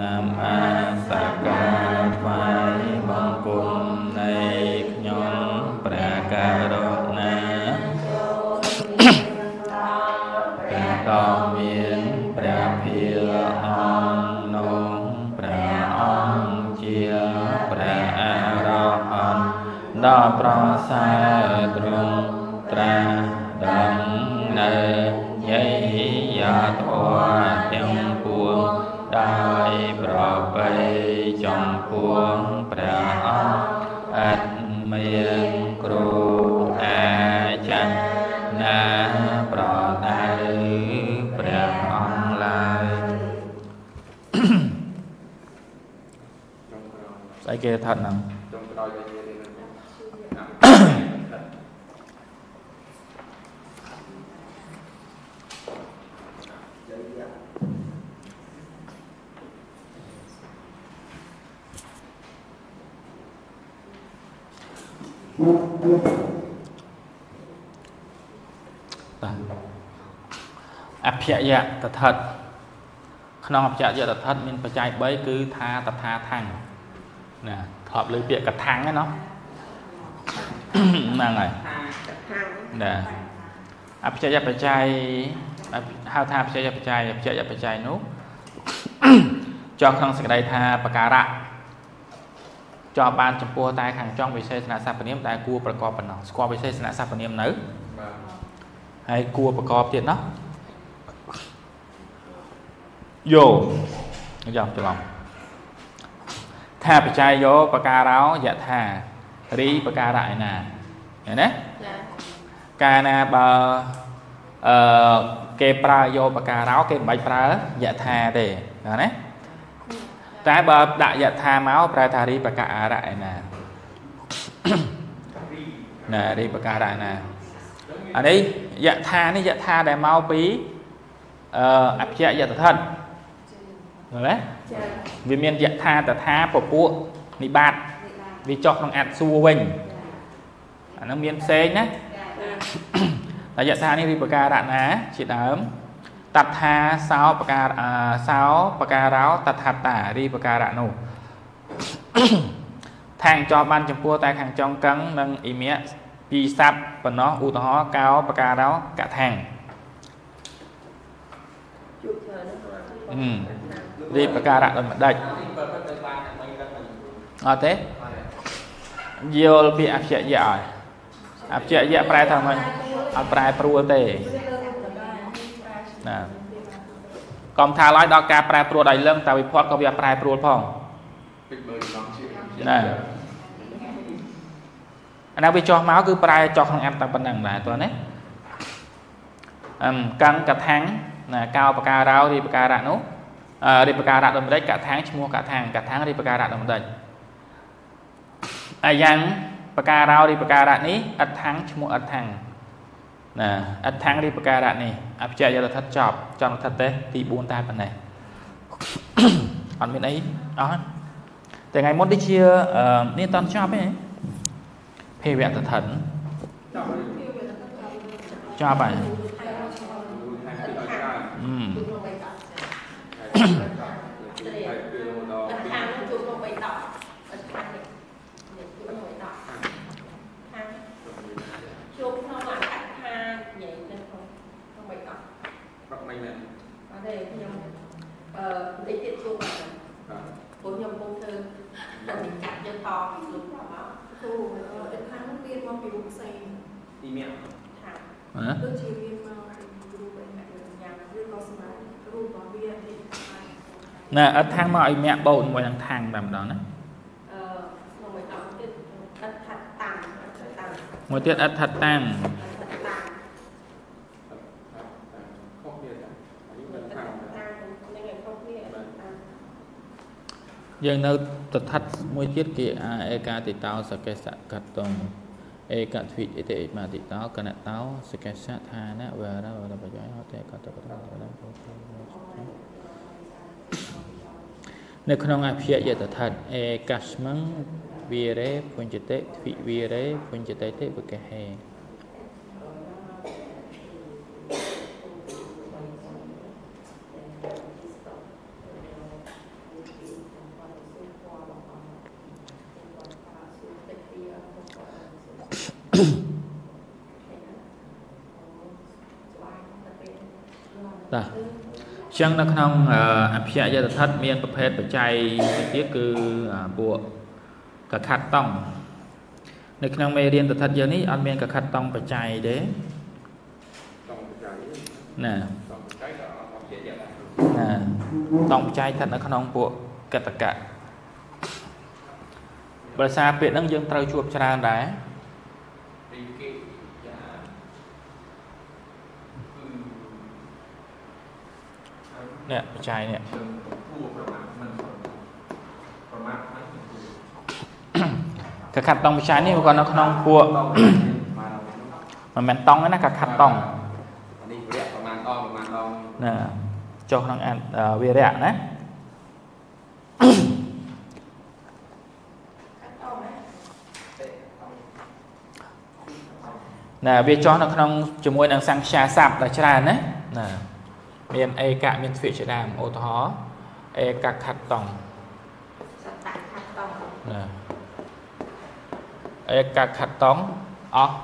ណាំអាសកាថ្វាយបង្គំនៃខ្ញុំព្រះករុណាព្រះក៏មានព្រះភិលអង្គនោះព្រះអង្គជាព្រះអរហន្តដ៏ប្រសើរ ស្អីគេថាត់ហ្នឹងចុងក្រោយទៅនិយាយនេះបាទអភយៈតថិតក្នុងអភយៈតថិតមានបច្ច័យ3គឺថាតថាថាំងណា ធ្លាប់លើពាក្យកថាំងហ្នឹងហ្នឹងហើយកថាំងណាអភិជយបច្ច័យហៅថាអភិជយបច្ច័យអភិជយបច្ច័យនោះចងក្នុងសេចក្តីថាបការៈជាប់បានចំពោះតែខាងចង់វិសេសនៈសព្វនាមតែគួរប្រកបប៉ុណ្ណោះស្គាល់វិសេសនៈសព្វនាមនៅហើយគួរប្រកបទៀតណោះយោចាំច្រឡំ ថាបច្ច័យយោបការោយថារីបការៈឯណាឃើញទេចាកាលណាបើអឺគេប្រើយោបការោគេមិនបាច់ប្រើយថាទេឃើញទេតែបើដាក់យថាមកប្រើថារីបការៈឯណាណារីបការៈឯណាអានេះយថានេះយថាដែលមកពីអឺអភយយតថិតឃើញទេចា វាមានយថាតថាពពួកនិបាតវាចុះក្នុងអត្តសួរវិញអាហ្នឹងមានផ្សេងណាតែយថានេះរីបការៈណាជាដើមតថាសោបការអឺសោបការោតថាតារីបការៈនោះថាងចោះបានចំពោះតែខាងចុងកឹងនិងអ៊ីមៈពីស័ព្ទបំណោះឧទាហរណ៍កោបការោកថាំងជួបច្រើនណាស់អឺ រីបការៈដោយម្ដេចបើពិតទៅបានតែមិនដឹងមិនអត់ទេយល់ពីអភយៈឲ្យអភយៈប្រែថាម៉េចអត់ប្រែព្រួលទេណាកុំថាឡើយដល់ការប្រែព្រួលដោយលឹងតែវិភ័តក៏វាប្រែព្រួលផងពេចមើលឡងជាណាអានេះវាចោះមកគឺប្រែចោះក្នុងអត្តតែប៉ុណ្ណឹងដែរតើណាអឹមកੰកថាំងណាកោបការោរីបការៈនោះអឺ រីបការៈដំរិចកថាំងឈ្មោះកថាំងកថាំងរីបការៈដំរិចអាយ៉ាងបការោរីបការៈនេះអដ្ឋាំងឈ្មោះអដ្ឋាំងណាអដ្ឋាំងរីបការៈនេះអភិជាយរដ្ឋិតចប់ចង់រដ្ឋិតទេទី4តែប៉ុណ្ណេះអត់មានអីអស់តែថ្ងៃមុនដូចជាអឺនេះអត់តន់ចប់ទេភេវៈតថិនចប់ហើយចប់ហើយខាងទីឲ្យច្រើនអឺ ព្រោះខ្ញុំពុំធ្វើតែកាត់យកតពីលោកមកគ្រូអឺខាងនោះមានមកពីរូបផ្សេងទីមានខាងណាដូចជាមានមកពីរូបឯណាយ៉ាងឬក៏ស្មើរូបរបស់វានេះ ណាអត់ថាំងមកឲ្យមាក់បោតមួយនឹងថាំងតែម្ដងណាអឺក្នុង3ដកទៀតកាត់ខាត់តាំងតាំងមួយទៀតអត់ថាត់តាំងតាំងខុសគ្នាចាអានេះមិនតាំខាងងនឹងឯងគ្រប់គ្នាតាំងយើងនៅតថិតមួយទៀតគេអាអេកាតិតោសកេសកតងអេកទ្វិអិតិអិមាតិតោកណតោសកេសឋានៈវរវរបច្ច័យហតេកតកត នៅក្នុងអភិយតថាតអេកាស្មੰវីរេពុញ្ញតិវិវីរេពុញ្ញតិតិបកហេតា ចឹងនៅក្នុងអភិយតថិតមានប្រភេទបច្ច័យមួយទៀតគឺពួកកខាត់តង់នៅក្នុងមេរៀនតថិតយើងនេះអត់មានកខាត់តង់បច្ច័យទេ trong cái trái ណា trong cái đó học dễ dàng ណាតង់បច្ច័យស្ថិតនៅក្នុងពួកកតកៈភាសាពាក្យហ្នឹងយើងត្រូវជួបច្រើនដែរ នេះបច្ច័យនេះ đừng thua ប្រមាថមិនប្រមាថមិនកខាត់តង់បច្ច័យនេះក៏នៅក្នុងពួកតង់បានមិនមែនតង់ទេណាកាខាត់តង់នេះវរៈប្រមាណតប្រមាណដងណាចុះក្នុងអត្ថអឺវារៈណាណាវាចោះនៅក្នុងជាមួយនឹងសង្ខាស័ព្ទដែលច្រើនណាណា មានអេកៈមានទ្វិជាដើមឧទាហរណ៍អេកៈខាត់តង់សត្វតាខាត់តង់ណាអេកៈខាត់តង់អស់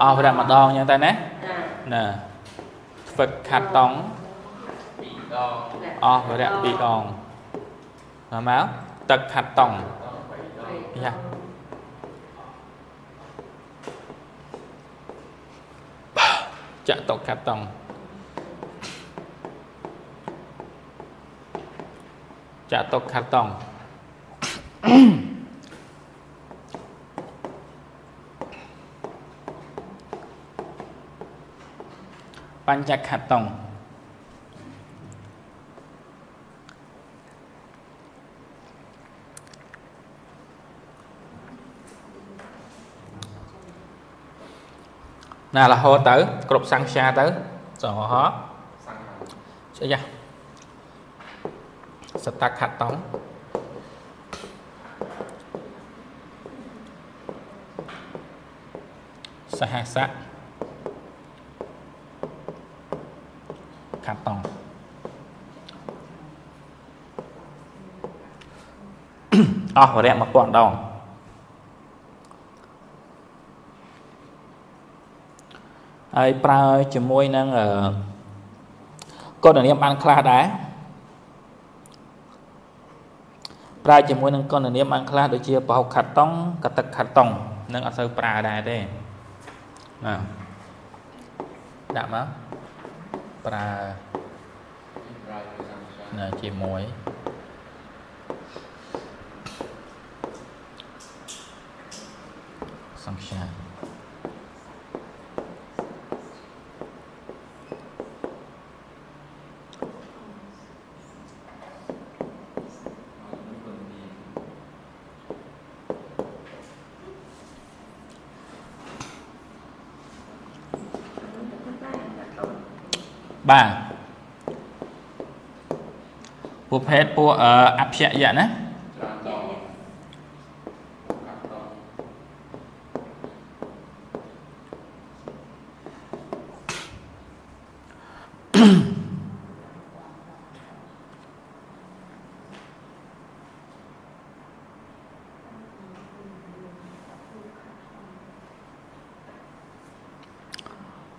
អស់វរៈម្ដងអញ្ចឹងតែណាណាណាទ្វិខាត់តង់ពីរដងអស់វរៈពីរដងមកមកទឹកខាត់តង់យ៉ាចាក់តុកខាត់តង់ ចាក់តុកខាត់តង់បញ្ចខាត់តង់ណារហូតទៅគ្រប់សង្ខាទៅសរហោ sang hàng ស្អីយ៉ាសតខតង់សហសៈខតង់អស់វរៈ1000ដងហើយប្រើជាមួយនឹងអឺកណនាមបានខ្លះដែរ ប្រើជាមួយនឹងកណនាមបានខ្លះដូចជាបហុកខាត់តុងកតឹកខាត់តុងនឹងអត់សូវប្រើដែរទេណាដាក់មកប្រើ rồi sang sang ណាជាមួយសង្ខា បាទពួកភេទពួកអឺអភយៈណាច្រើនដងកាត់ដង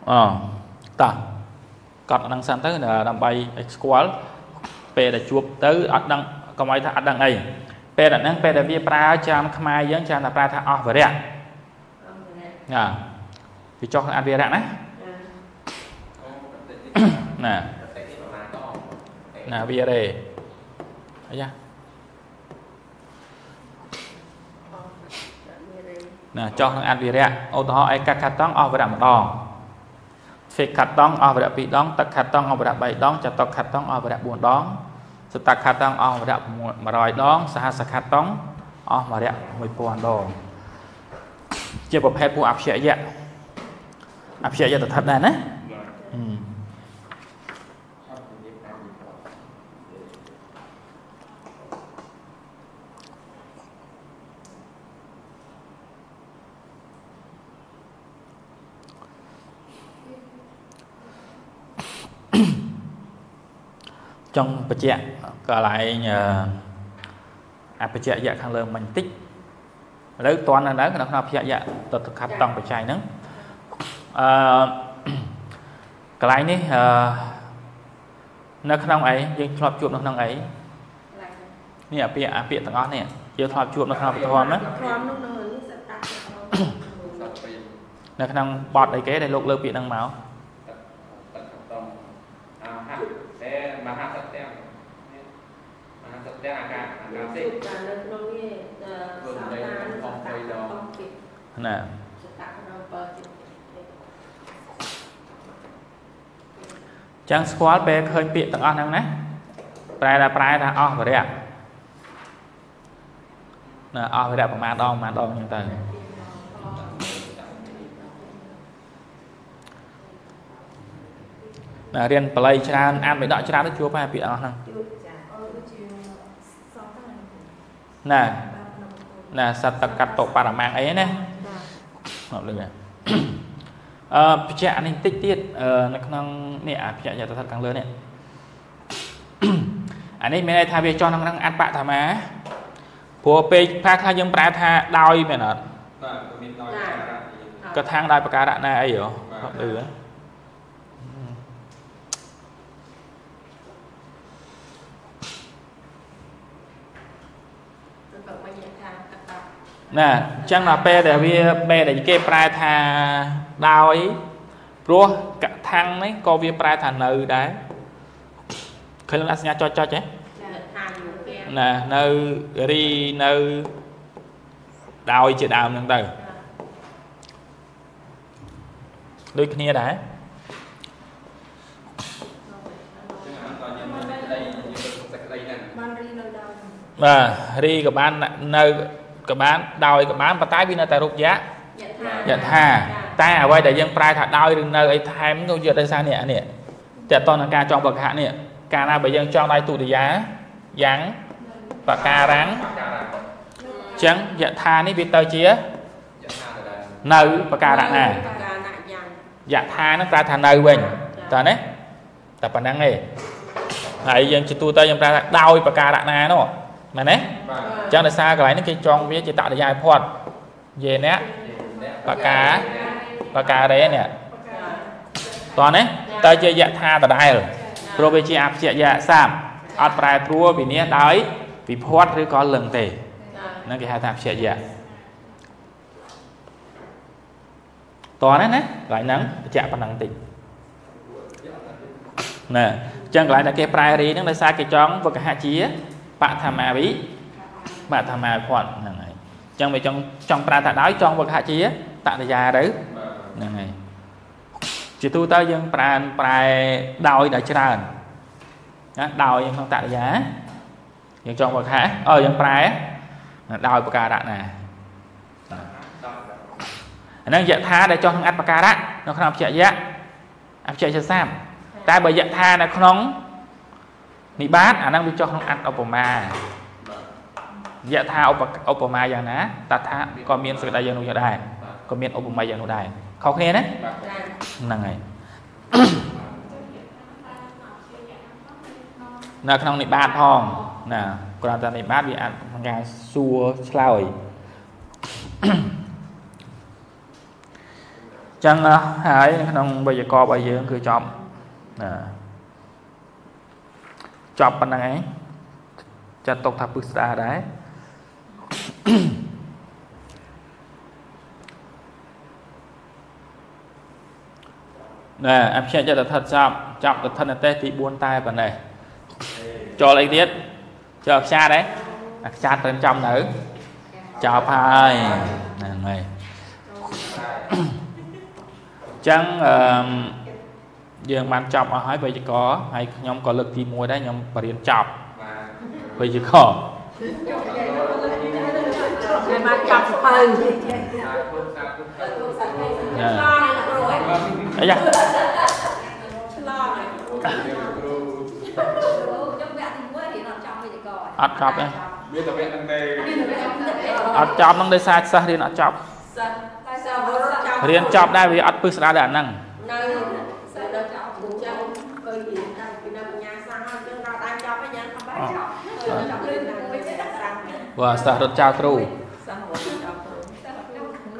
អតោះ កត់អាហ្នឹងសិនទៅដើម្បីឲ្យស្គាល់ពេលដែលជួបទៅអត់ដឹងកុំឲ្យថាអត់ដឹងអីពេលអាហ្នឹងពេលដែលវាប្រើចាំខ្មែរយើងចាំតែប្រើថាអស់វរៈអស់ណាណាវាចុះក្នុងអវិរៈណាណាណាតែនេះប្រមាណដងណាវារេអាយ៉ាអស់មានរេណាចុះក្នុងអវិរៈឧទាហរណ៍ឯកខាត់តង់អស់វរៈម្ដង ហ្វេកខាត់តង់អស់វរៈ2ដងទឹកខាត់តង់អស់វរៈ3ដងចតុកខាត់តង់អស់វរៈ4ដងសតខាត់តង់អស់វរៈ100ដងសហសខាត់តង់អស់វរៈ1000ដងជាប្រភេទពួកអភិយៈអភិយៈតថិតដែរណា ចង់បញ្ជាក់កន្លែងអឺអបច្ចៈយៈខាងលើមិញតិចឥឡូវតន់នៅនៅក្នុងអភិយៈទៅខាត់តង់បច្ច័យហ្នឹងអឺកន្លែងនេះអឺនៅក្នុងអីយើងធ្លាប់ជួបនៅក្នុងអីនេះអាពាក្យអាពាក្យទាំងអស់នេះយើងធ្លាប់ជួបនៅក្នុងពធម៌ណាធម៌នោះនៅនេះសត្វតាក់សត្វពីរនៅក្នុងបទអីគេដែលលោកលើកពាក្យហ្នឹងមកទឹកទឹកតំអាហាតែមហាស ត្យមហាសត្យអាការអាការសេជួបតែនៅក្នុងនេះអឺសត្វតាក់សត្វតាក់អំពីណាសត្វតាក់ក្នុងបើទៀតចឹងស្គាល់ពេលឃើញពាក្យទាំងអស់ហ្នឹងណាប្រែថាប្រែថាអស់វរៈណាអស់វរៈប្រមាណដងប្រមាណដងអញ្ចឹងទៅណារៀនបល័យច្រើនអានបិដកច្រើនទៅជួបហើយពាក្យអស់ហ្នឹងជួបចាអឺដូចជាសតតា ណាបាទក្នុងណាសត្វតកតបរមាំងអីណាបាទអត់លឺទេអឺបច្ចៈនេះបន្តិចទៀតអឺនៅក្នុងនេះអាបច្ចៈយតថាខាងលើនេះអានេះមានន័យថាវាចុះក្នុងហ្នឹងអត្តបតាមាព្រោះពេកខ្លះខ្លះយើងប្រែថាដោយមែនអត់បាទក៏មានដោយការក៏ថាងដោយប្រការៈណាអីហ៎អត់លឺហ៎ ទៅក៏មិនយថាតតាក់ ណាអញ្ចឹងដល់ពេលដែលវាពេលដែលគេប្រែថាដោយព្រោះកថាំងនេះក៏វាប្រែថានៅដែរឃើញលក្ខណៈសញ្ញាចុចចុចហ៎ចាថាយូរគេណានៅរីនៅដោយជាដើមហ្នឹងទៅដូចគ្នាដែរចឹងអានតើយើងមានសេចក្តីយើងសេចក្តីហ្នឹងបានរីនៅដល់បាទរីក៏បាននៅ ក៏បានដោយក៏បានប៉ុន្តែវានៅតែរូបយៈយថាយថាតែអ្វីដែលយើងប្រែថាដោយឬនៅអីថែមនោះយកដោយសារនេះអានេះតើតនការចង់បកហៈនេះកាលណាបើយើងចង់ដោយទុតិយាយ៉ាងបការាំងការៈអញ្ចឹងយថានេះវាទៅជាយថាទៅដែរនៅបការៈណាបកាណៈយ៉ាងយថាហ្នឹងប្រែថានៅវិញតើណាតែប៉ុណ្្នឹងឯងហើយយើងជាទូទៅយើងប្រែថាដោយបការៈណានោះ មែនទេបាទអញ្ចឹងដោយសារកន្លែងនេះគេចង់វាជាតតយាយផាត់យេអ្នកបកាបការេនេះតោះណាទៅជាយថាដដែលព្រោះវាជាអព្យយៈសាមអត់ប្រែប្រួលវិនិច្ឆ័យដោយវិភ័តឬក៏លឹងទេហ្នឹងគេហៅថាអព្យយៈតោះណាណាកន្លែងហ្នឹងបញ្ជាក់ប៉ុណ្ណឹងតិចណាអញ្ចឹងកន្លែងដែលគេប្រែរីហ្នឹងដោយសារគេចង់វកហជា បឋមាវិបឋមាភ័តហ្នឹងហើយអញ្ចឹងវាចង់ចង់ប្រើថាដោយចង់វកហជាតតយាទៅបាទហ្នឹងហើយជាទូទៅយើងប្រើប្រែដោយដល់ច្រើនណាដោយក្នុងតតយាយើងចង់បើខែអឺយើងប្រែដោយបការៈណាអាហ្នឹងយថាដែលចុះក្នុងអត្តបការៈនៅក្នុងអព្យយៈអព្យយៈសាមតែបើយថានៅក្នុង និបាតអាហ្នឹងវាចុះក្នុងអត្តឧបមាយថាឧបឧបមាយ៉ាងណាតថាក៏មានសេចក្តីយ៉ាងនោះយ៉ាងដែរក៏មានឧបមាយ៉ាងនោះដែរខុសគ្នាណាចាហ្នឹងហើយនៅក្នុងនិបាតផងណាគ្រាន់តែនិបាតវាអាចក្នុងការសួរឆ្លើយចឹងហើយនៅក្នុងវេយ្យាករណ៍របស់យើងគឺចប់ណា ចប់ប៉ុណ្្នឹងឯងចាត់ទុកថាពឹស្ដាដែរណែអភិជាតថិតចប់ចប់តថិតទេសទី4តែប៉ុណ្ណេះចូលអីទៀតចូលខ្ចាតដែរអាខ្ចាតត្រឹមចំនៅចប់ហើយហ្នឹងហើយអញ្ចឹងអឺម យើងបានចប់អស់ហើយវេយ្យាករណ៍ហើយខ្ញុំក៏លើកទី1ដែរខ្ញុំបរៀនចប់បាទវេយ្យាករណ៍គេមកចាប់ស្ពៅសាធុសាធុសាធុណាឆ្លងហើយគ្រូឯងអីយ៉ាឆ្លងហើយគ្រូ trong vẽ thì mới thì nó trong bây giờ coi អត់ចប់ទេមានតែវគ្គហ្នឹងទេអត់ចប់នឹងដោយសារសិស្សរៀនអត់ចប់សិស្សសិស្សរត់ចាប់រៀនចប់ដែរវាអត់ពឹស្ដារដល់អាហ្នឹង នៅសិស្សនៅចាប់អញ្ចឹងគឺនិយាយថាពីនៅបញ្ញាសាស្ត្រហើយយើងដល់អាចចាប់ហើយយ៉ាង không phải ចា ប់គឺចាប់លឿនណាស់មួយចេះសាស្ត្រព្រោះសិស្សរត់ចោលគ្រូសិស្សរត់ចាប់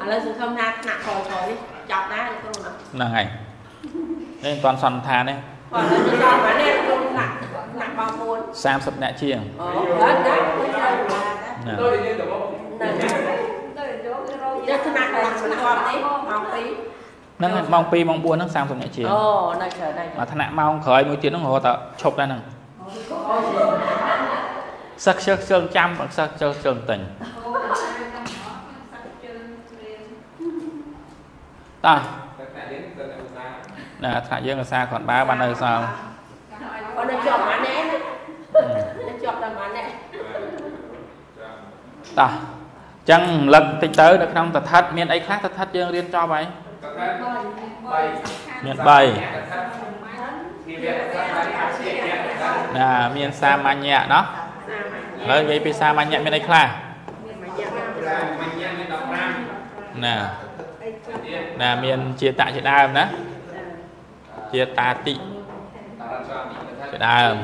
ឥឡូវសង្ឃឹមថាថ្នាក់ក្រោយក្រោយនេះចាប់ដែរគ្រូណាហ្នឹងហើយនេះមិនទាន់សន្និដ្ឋានទេបាទឥឡូវនេះចាប់បាននេះគ្រូថ្នាក់ថ្នាក់បងពួន30នាក់ជាងអូបាទដែរមិនត្រូវណា tôi thì như kiểu bố នៅទៅយកទៅរកយកថ្នាក់របស់បន្ទាប់នេះម៉ោង2ហ្នឹងហើយម៉ោង2ម៉ោង4ហ្នឹង30នាក់ជាងអូនៅក្រៅដែរមកថ្នាក់ម៉ោងក្រោយមួយទៀតហ្នឹងរហូតដល់ឈប់ដែរហ្នឹង សិស្សខ្ជិលខ្ជិលចាំសិស្សខ្ជិលខ្ជិលទិញអូសាក់ជើងស្រៀងតោះ tất cả đến tất cả chúng ta ណាថ្នាក់យើងឧស្សាហ៍គ្រាន់បើបាននៅសល់ còn nó chọn bán nè nó chọn là bán nè តោះអញ្ចឹងលឹកតិចទៅនៅក្នុងតថិតមានអីខ្លះតថិតយើងរៀនចប់ហើយ tất cả បីមាន thì việc tất cả áp chuyện việc tất cả ណាមានសាមញ្ញៈเហើយនិយាយពីសាមញ្ញមានអីខ្លះណាណាមានជាតៈជាដើមណាជាតាតិជាដើម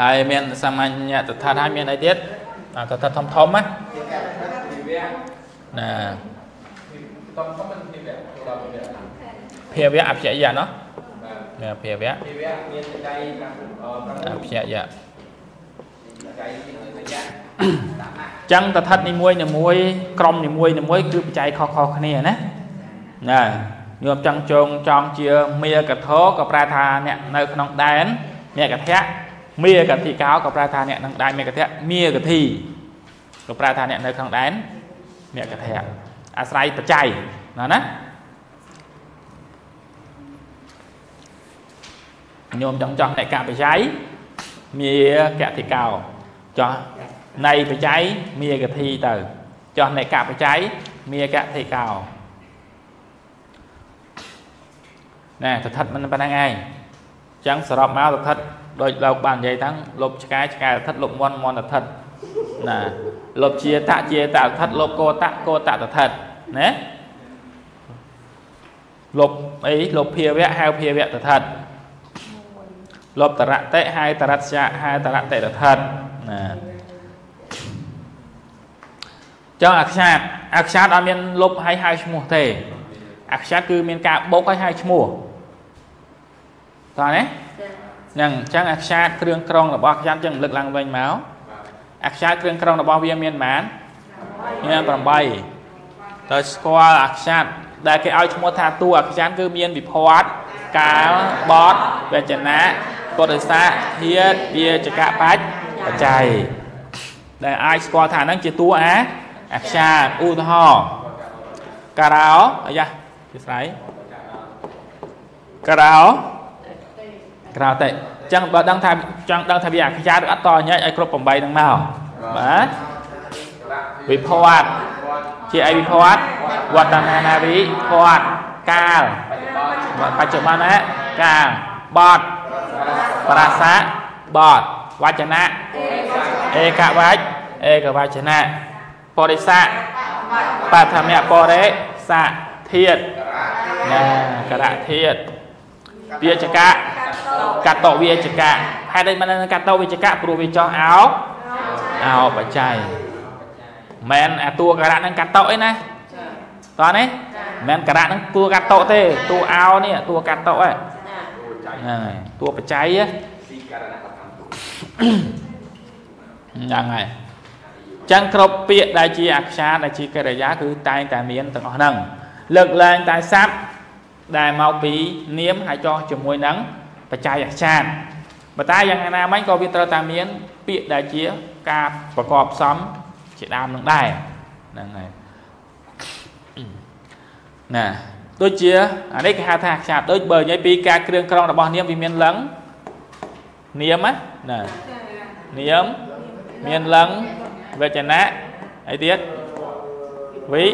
ហើយមានសាមញ្ញតថាហើយមានអីទៀតតថាធំធំណាណាធំធំមិនភាវៈភាវៈអភិយៈណោះ ណាភាវៈ thì việc nhiên cái đây là ờ អ trong ភិយៈ cái cái dạng អញ្ចឹងតថិតនីមួយនីមួយក្រុមនីមួយនីមួយគឺបច្ច័យខុសៗគ្នាណាណាញោមចង់ចងចង់ជាមាកថោក៏ប្រែថាអ្នកនៅក្នុងដែនមាកធៈមាកធិកោក៏ប្រែថាអ្នកនឹងដែនមាកធៈមាកធិក៏ប្រែថាអ្នកនៅក្នុងដែនមាកធៈអាស្រ័យបច្ច័យណាណា ញោមចង់ចង់អ្នកកបច្ច័យមាកធិកោចោះនៃបច្ច័យមាកធិទៅចោះអ្នកកបច្ច័យមាកធិកោណែតថិតមិនប៉ុណ្ណឹងឯងអញ្ចឹងសរុបមកតថិតដូចលោកបាននិយាយហ្នឹងលុបឆ្កែឆ្កែតថិតលុបមន់មន់តថិតណាលុបជាតជាតតថិតលុបកោតកោតតថិតណាលុបអីលុបភាវៈហៅភាវៈតថិត លុបតរតិហៅតរតស្យហៅតរតិតថិតណាចង់អក្សាតអក្សាតអត់មានលុបឲ្យហៅឈ្មោះទេអក្សរគឺមានការបុកឲ្យហៅឈ្មោះតោះណាហ្នឹងអញ្ចឹងអក្សរគ្រឿងក្រងរបស់អក្សរអញ្ចឹងលើកឡើងវិញមកអក្សរគ្រឿងក្រងរបស់វាមានប៉ុន្មានមាន8ទៅស្គាល់អក្សរដែលគេឲ្យឈ្មោះថាតួអក្សរគឺមានវិភ័តកាលបតវចនៈ ពុទ្ធិស័កធាតវាចកបច្ចបច្ច័យដែលអាចស្គាល់ថាហ្នឹងជាតួអាអក្សរឧទាហរណ៍ការោអាយ៉ាជាស្រ័យការោក្រៅតែអញ្ចឹងបើដឹងថាចង់ដឹងថាវាអក្សរឬអត់តញ៉ៃឲ្យគ្រប់8ហ្នឹងមកបាទវិភ័តជាអីវិភ័តវត្តមានាវិភ័តកាលបច្ចុប្បន្នណាកាលបត ប្រាសាបតវចនៈឯកវចឯកវចនៈបរិស័កបឋមៈបរិស័កធាតណាករៈធាតវាចកៈកតវាចកៈហេតុអីមិនកតវាចកៈព្រោះវាចោះអោអោបច្ច័យមិនអាតួករៈហ្នឹងកតអីណាតោះនេះមិនករៈហ្នឹងតួកតទេតួអោនេះតួកតឯង ហ្នឹងហើយតួបច្ច័យ si karena kata ហ្នឹងហើយចឹងគ្រប់ពាក្យដែលជាអក្សរដែលជាកិរិយាគឺតែងតែមានទាំងអស់ហ្នឹងលើកឡើងតែស័ព្ទដែលមកពីនាមហើយចោះជាមួយនឹងបច្ច័យអក្សរប៉ុន្តែយ៉ាងណាមិញក៏វាត្រូវតែមាន ពាក្យដែលជាការប្រកបផ្សំជាដើមនឹងដែរហ្នឹងហើយណា ដូចជាអានេះគេហៅថាអក្សរដូចបើនិយាយពីការគ្រឿងក្រងរបស់នាមវាមានលឹងនាមណាណានាមមានលឹងវចនៈអីទៀតវិ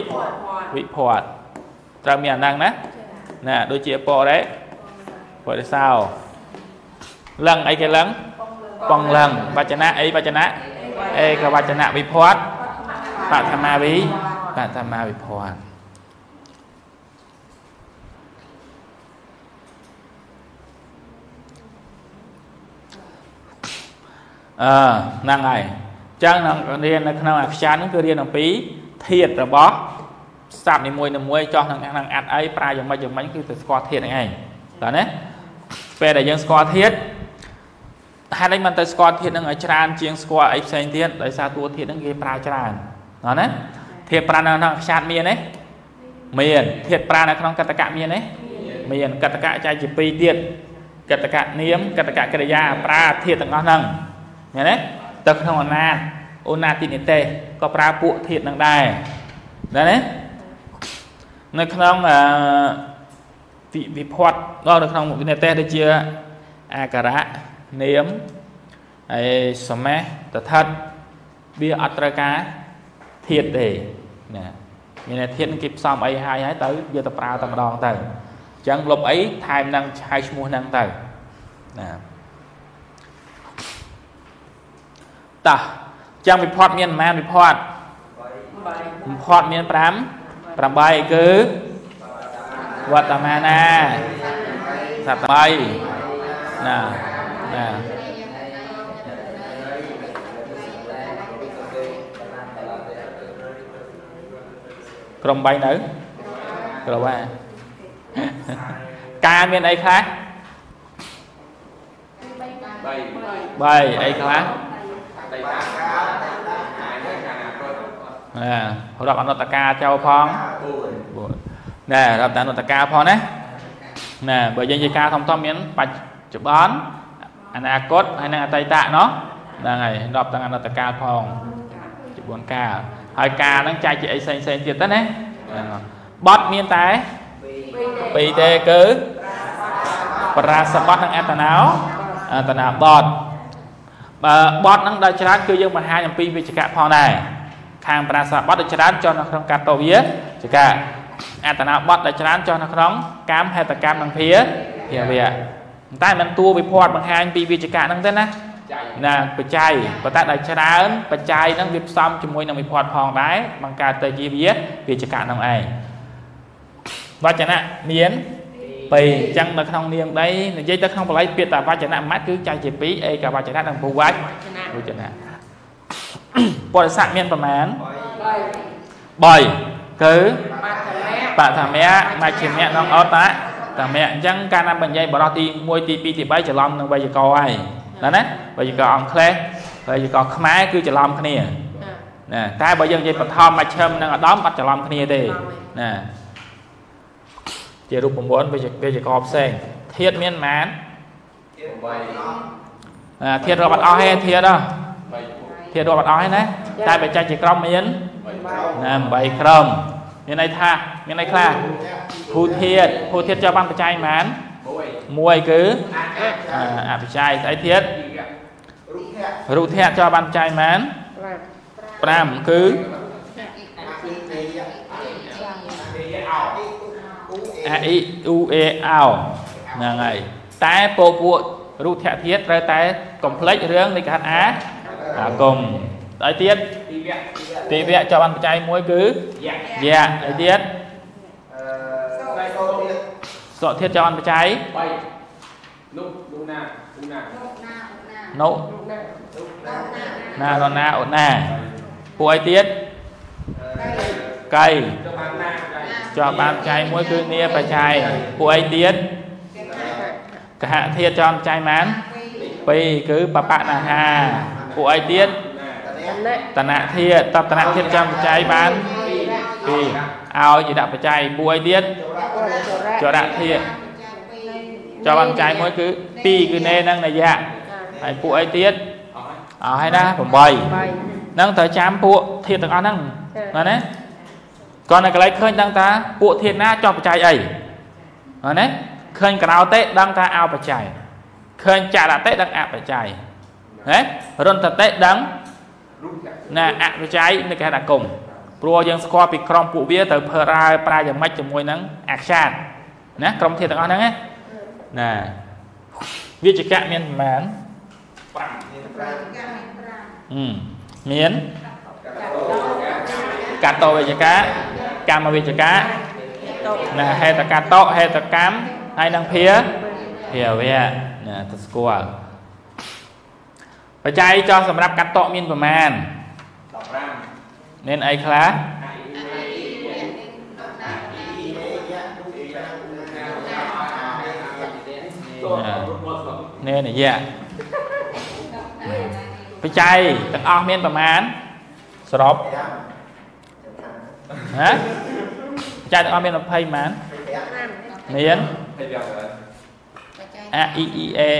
វិភ័តត្រូវមានអាហ្នឹងណាណាដូចជាពរេពរិសោលឹងអីគេលឹងបងលឹងវចនៈអីវចនៈអេកវចនៈវិភ័តបឋមាវិបឋមាវិភ័ត អឺហ្នឹងហើយអញ្ចឹងនឹងរៀននៅក្នុងអក្សរហ្នឹងគឺរៀនអំពីធាតរបស់ស័ព្ទនីមួយនីមួយចោះនឹងនឹងអាត់អីប្រើយ៉ាងម៉េចយ៉ាងម៉េចគឺទៅស្គាល់ធាតហ្នឹងឯងតើណាពេលដែលយើងស្គាល់ធាតហេតុអីមិនទៅស្គាល់ធាតហ្នឹងឲ្យច្រើនជាងស្គាល់អីផ្សេងទៀតដោយសារតួធាតហ្នឹងគេប្រើច្រើនតើណាធាតប្រើនៅក្នុងខ្យាតមានទេមានធាតប្រើនៅក្នុងកតកៈមានទេមានកតកៈចែកជា2ទៀតកតកៈនាមកតកៈកិរិយាប្រើធាតទាំងអស់ហ្នឹង មែនទេទៅក្នុងអនាតអូណាតិនិតេក៏ប្រើពួកធាតនឹងដែរដែរទេនៅក្នុងអឺវិភ័តដល់នៅក្នុងវិនទេសដូចជាអាការៈនាមហើយសមេះតថិតវាអត់ត្រូវការធាតទេណាមានតែធាតគេផ្សំអីហើយហើយទៅយកទៅប្រើតែម្ដងទៅអញ្ចឹងលុបអីថែមនឹងឆាយឈ្មោះហ្នឹងទៅណា តោះចឹងវិភ័តមានប្រមាណវិភ័តវិភ័តមាន5 8គឺវត្តមានាសត្វ3ណាណាក្រុម3នៅក្រុមណាការមានអីខ្លះ3អីខ្លះ ណារាប់អនុតកាចូលផង4ណែរាប់តែអនុតកាផងណាណែបើយើងនិយាយការធំធំមានបច្ចុប្បន្នអនាគតហើយនិងអតីតណោះហ្នឹងហើយរាប់ទាំងអនុតកាផងជា4កាលហើយការហ្នឹងចែកជាអីផ្សេងផ្សេងទៀតទៅណាបត់មានតែពីរទេគឺប្រាសបត់និងអត្តនោអត្តនាបត់ បើបត់ហ្នឹងដល់ច្រើនគឺយើងបង្ហាញអំពីវិជ្ជកៈផងដែរខាងប្រាសាបត់ដល់ច្រើនចុះនៅក្នុងកតវិជ្ជកៈអត្តនាបត់ដល់ច្រើនចុះនៅក្នុងកម្មហេតកម្មនិងភាភាវៈតែមិនតួវិភ័តបង្ហាញពីវិជ្ជកៈហ្នឹងទេណាណាបច្ច័យប៉ុន្តែដល់ច្រើនបច្ច័យហ្នឹងវាផ្សំជាមួយនឹងវិភ័តផងដែរបង្កើតទៅជាវាវិជ្ជកៈហ្នឹងឯងវចនៈមាន 2អញ្ចឹងនៅក្នុងនាមដីនិយាយទៅក្នុងបល័យពាក្យតាវចនៈម៉ាត់គឺចែកជា2អេកវចនៈនិងភូវចវចនៈបរិស័កមានប្រមាណ3គឺបឋមៈមជ្ឈិមៈនិងអតតមៈអញ្ចឹងកាលណាបញ្ញ័យបរោះទី1ទី2ទី3ច្រឡំនឹងវេយ្យាករណ៍ហើយណាណាវេយ្យាករណ៍អង់គ្លេសវេយ្យាករណ៍ខ្មែរគឺច្រឡំគ្នាណាតែបើយើងនិយាយបឋមមជ្ឈិមនិងឧត្តមអត់ច្រឡំគ្នាទេណា ជារូបមន្តវេយ្យាករណ៍ផ្សេងធាតមានប៉ុន្មានធាតរាប់អត់អស់ទេធាតហ៎ធាតរាប់អត់អស់ទេណាតែបច្ច័យជាក្រុមមានណា8ក្រុមមានន័យថាមានន័យខ្លះភូធាតភូធាតចូលបានបច្ច័យប៉ុន្មានមួយគឺអបច្ច័យស្អីទៀតរូបធៈចូលបានបច្ច័យប៉ុន្មាន5គឺ អាអ៊ីអ៊ូអេអោហ្នឹងហើយតែពោពួករូបធៈធាតត្រូវតែកុំភ្លេចរឿងនៃកាត់អាអាគមហើយទៀតទីវៈចប់បានបច្ច័យមួយគឺយៈហើយទៀតសុធាតចប់បានបច្ច័យ3នុនុណាឧណានុណារណាអូណាពួកអីទៀត កៃជាប់បានបច្ច័យមួយគឺនីបច្ច័យពួកអីទៀតកហធាតចប់បច្ច័យប៉ុន្មាន2គឺបបណាហាពួកអីទៀតតនៈធាតតតនៈធាតចាំបច្ច័យបានពីឲ្យជាដាក់បច្ច័យពួកអីទៀតចរៈធាតចូលបានបច្ច័យមួយគឺ2គឺនេនឹងនយៈហើយពួកអីទៀតអស់ហើយណា8ហ្នឹងត្រូវចាំពួកធាតទាំងអស់ហ្នឹងណាណា គាត់នៅកន្លែងឃើញដឹងថាពួកធាតណាចោះបច្ច័យអីណាឃើញក្រោតិដឹងថាអោបច្ច័យឃើញចរតិដឹងអបច្ច័យណារន្តតិដឹងណាអបច្ច័យនៅគេហៅថាគុំព្រោះយើងស្គាល់ពីក្រុមពួកវាទៅប្រើប្រើយ៉ាងម៉េចជាមួយនឹងអក្សាតណាក្រុមធាតុទាំងអស់ហ្នឹងណាវិជ្ជកៈមានប្រមាណ5មាន5មាន កតោវិជ្ជការកម្មវិជ្ជការណាហេតកតោហេតកម្មហើយនឹងភាភាវៈណាទៅស្គាល់បច្ច័យចោះសម្រាប់កតោមានប្រមាណ15មានអីខ្លះណែនយៈបច្ច័យទាំងអស់មានប្រមាណ15 សរុបហ៎បច្ច័យទាំងអស់មាន20ប៉ុន្មានមាន Thầy biểu rồi. a i i e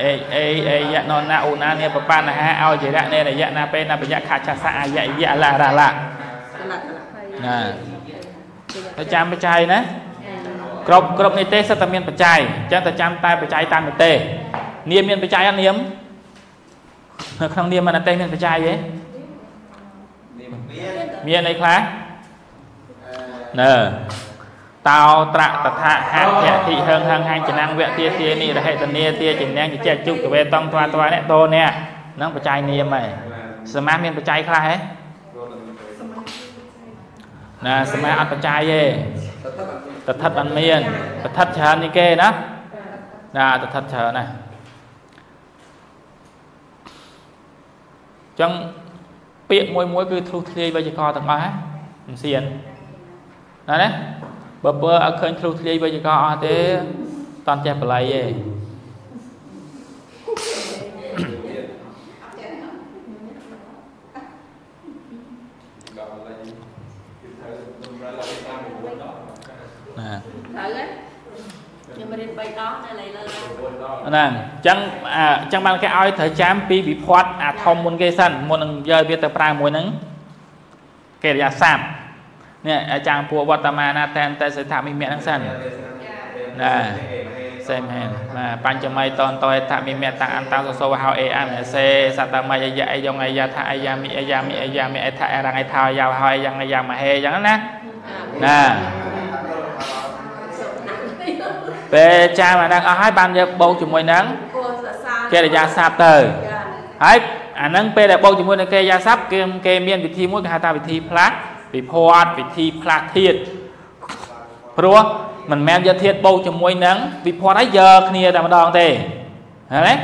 a a a យៈណណាអូណានេះបបណ្ណាឲ្យជារៈនេនយៈណាពេណាបយៈខាឆាសាអាយៈយៈឡារ៉ាឡាណាទៅចាំបច្ច័យណាគ្រប់គ្រប់នីទេសត្វតែមានបច្ច័យអញ្ចឹងតែចាំតែបច្ច័យតាមនីទេនាមមានបច្ច័យអត់នាមនៅក្នុងនាមអនទេសមានបច្ច័យទេ Niệm មានអីខ្លះណើតោត្រៈតថាហៈយៈតិហឹងហឹងហាញចណាំងវៈទាទានិរហេតនីទាចំណងចែកជុកវេតងត្វាត្វានេះតោនេះហ្នឹងបច្ច័យនាមហើយសមាសមានបច្ច័យខ្លះហ៎ Rồi là mình phải ណាសមាសអត់បច្ច័យទេ Thật thật là mình តថិតអត់មានតថិតច្រើននេះគេណាណាតថិតច្រើនណាស់អញ្ចឹង ពាក្យមួយមួយគឺធ្លុះធ្លាយវេយ្យាករណ៍ទាំងអស់ហ៎មិនសៀនណាណាបើបើអត់ឃើញធ្លុះធ្លាយវេយ្យាករណ៍អស់ទេតន់ចេះបល័យទេ Gọi là gì? Thì thầy mình ra là cái tam của bốn đó. ណាត្រូវហ៎ខ្ញុំរៀន3ដងនៅលេលើឡើង Bốn đó. ហ្នឹងអញ្ចឹងអាអញ្ចឹងបានគេឲ្យត្រូវចាំពីវិភ័តអាធំមុនគេសិនមុននឹងយកវាទៅប្រើមួយហ្នឹងកិរិយាសព្ទនេះអាចារ្យពួកវត្តមាណាតែនតែសេដ្ឋមិមៈហ្នឹងសិន Nè. សេមហេនបាទបញ្ចម័យតនតយថាមិមៈតាអន្តសសវហោអេអមសេសតមយយៈអយងអយថាអយាមិអយាមិអយាមិអថាអរងអថាយោហោយ៉ាងអយាមហេអញ្ចឹងណាណា ពេលចាំអាហ្នឹងអស់ហើយបានយកបោកជាមួយហ្នឹងគួរសរសើរកិរិយាសព្ទទៅចាហើយអាហ្នឹងពេលដែលបោកជាមួយនឹងកិរិយាសព្ទគេគេមានវិធីមួយគេហៅថាវិធីផ្លាស់វិភ័តវិធីផ្លាស់ធាតុព្រោះមិនមែនយកធាតុបោកជាមួយនឹងវិភ័តហើយយកគ្នាតែម្ដងទេឃើញទេ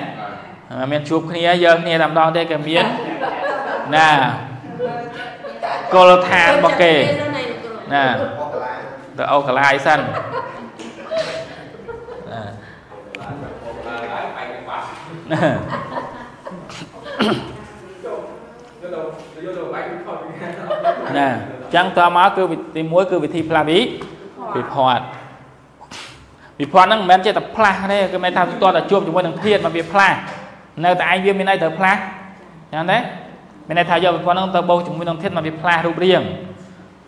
មិនមែនជួបគ្នាយកគ្នាតែម្ដងទេគេមានណាគោលដ្ឋានរបស់គេណាទៅអូកាឡាយសិន ញ្ចឹងតមកគឺវិធី1គឺវិធីផ្លាស់វិវិភ័តវិភ័តហ្នឹងមិនមែនចេះតែផ្លាស់ទេគឺមិនថាតតែជួបជាមួយនឹងធាតុមកវាផ្លាស់នៅតែឯងវាមានន័យត្រូវផ្លាស់អញ្ចឹងទេមានន័យថាយកវិភ័តហ្នឹងទៅបូកជាមួយនឹងធាតុមកវាផ្លាស់រូបរាង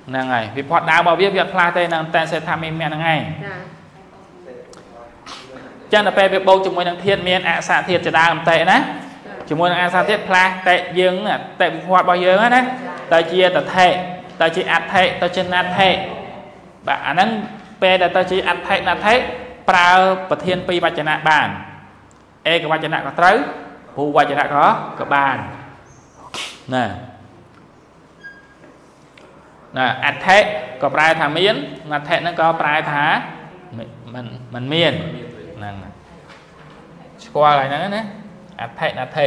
ហ្នឹងហើយវិភ័តដើមរបស់វាវាអត់ផ្លាស់ទេហ្នឹងតែសេដ្ឋាមីមៈហ្នឹងឯងចា ចឹងដល់ពេលវាបូកជាមួយនឹងធាតុមានអសៈធាតុជាដើមតេណាជាមួយនឹងអសៈធាតុផ្លាស់តេយើងហ្នឹងតេវិភ័តរបស់យើងហ្នឹងណាទៅជាតថេទៅជាអថេទៅជាណដ្ឋេបាទអាហ្នឹងពេលដែលទៅជាអថេណដ្ឋេប្រើប្រធានពីរវចនៈបានឯកវចនៈក៏ត្រូវភូវចនៈក៏ក៏បានណាណាអថេក៏ប្រែថាមានណដ្ឋេហ្នឹងក៏ប្រែថាមិនមិនមិនមាន ហ្នឹងស្គាល់ហើយហ្នឹងណាអថិអថិ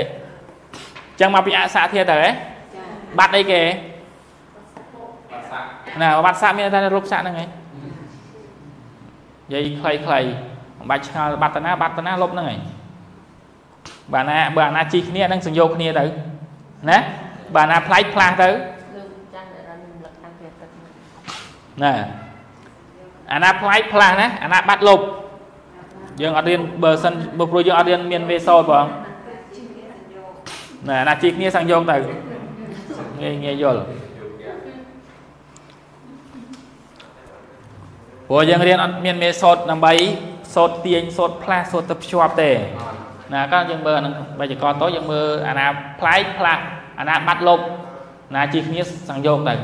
ចឹងមកពីអសៈធាតុទៅហ៎ចាបាត់អីគេ Bạc sạc. ណាបាត់សៈមានតែរូបសៈហ្នឹងឯងនិយាយខ្លីខ្លីមិនបាច់ឆ្ងល់បាត់តាណាបាត់តាណាលុបហ្នឹងឯងបើណាបើអាណាជីគ្នាហ្នឹងសញ្យោគគ្នាទៅណាបើអាណាផ្លាច់ផ្លាស់ទៅលោកចាន់រំលឹកតាមវាទឹកណាអាណាផ្លាច់ផ្លាស់ណាអាណាបាត់លុប យើងអត់រៀនបើសិនបើព្រោះយើងអត់រៀនមានមេសូតបងណាអាណាជីគ្នាសង្យោគទៅងាយងាយយល់ព្រោះយើងរៀនអត់មានមេសូតដើម្បីសូតទាញសូតផ្លាស់សូតទៅភ្ជាប់ទេណាក៏យើងមើលអានឹងបច្ចកតោយើងមើលអាណាផ្លែកផ្លាស់អាណាបាត់លុបណាជីគ្នាសង្យោគទៅ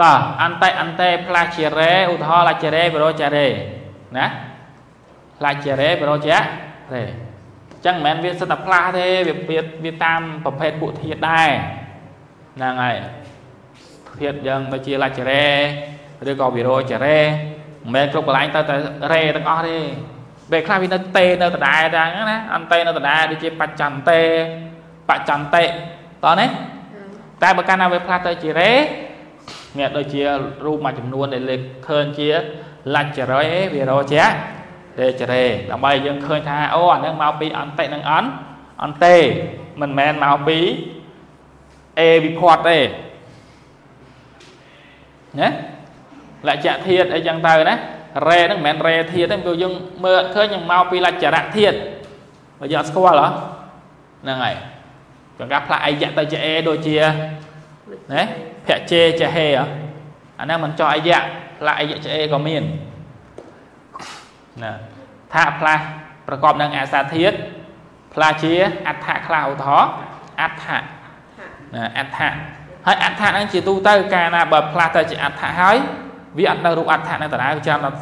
បាទអន្តេអន្តេផ្លាស់ជារេឧទាហរណ៍ឡាជារេបរោជារេណា ផ្លាស់ជារេបរោជារេអញ្ចឹងមិនមែនវាសិតតែផ្លាស់ទេវាវាវាតាមប្រភេទពួកធាតុដែរហ្នឹងហើយធាតុយើងដូចជាឡាជារេឬក៏វីរោចរេមិនមែនគ្រប់កន្លែងទៅតែរេទាំងអស់ទេពេលខ្លះវានៅតេនៅដដែលតែហ្នឹងណាអន្តេនៅដដែលដូចជាបច្ចន្តេបច្ចន្តិតោះនេះតែបើកាលណាវាផ្លាស់ទៅជារេនេះដូចជារូបមួយចំនួនដែលលេខឃើញជាលច្ចរេវីរោចរ ទេចរេដើម្បីយើងឃើញថាអូអានឹងមកពីអន្តិនឹងអន់អន្តិមិនមែនមកពីអេវិភ័តទេណាលច្ចៈធាតអីចឹងទៅណារ៉េហ្នឹងមិនមែនរ៉េធាតទេព្រោះយើងមើលឃើញយើងមកពីលច្ចរៈធាតបើយើងអត់ស្គាល់ហ៎ហ្នឹងហើយចង្កាផ្លាស់អីយៈទៅជាអេដូចជាណាភៈជេចហេហ៎អាហ្នឹងមិនចោះអីយៈផ្លាស់អីយៈជាអេក៏មានណា ថាផ្លាស់ប្រកបនឹងអាសាធាតផ្លាស់ជាអដ្ឋខ្លះឧទាហរណ៍អដ្ឋណាអដ្ឋហើយអដ្ឋហ្នឹងជាទូទៅកាលណាបើផ្លាស់ទៅជាអដ្ឋហើយវាអត់នៅរូបអដ្ឋហ្នឹងតារាវាចាំដល់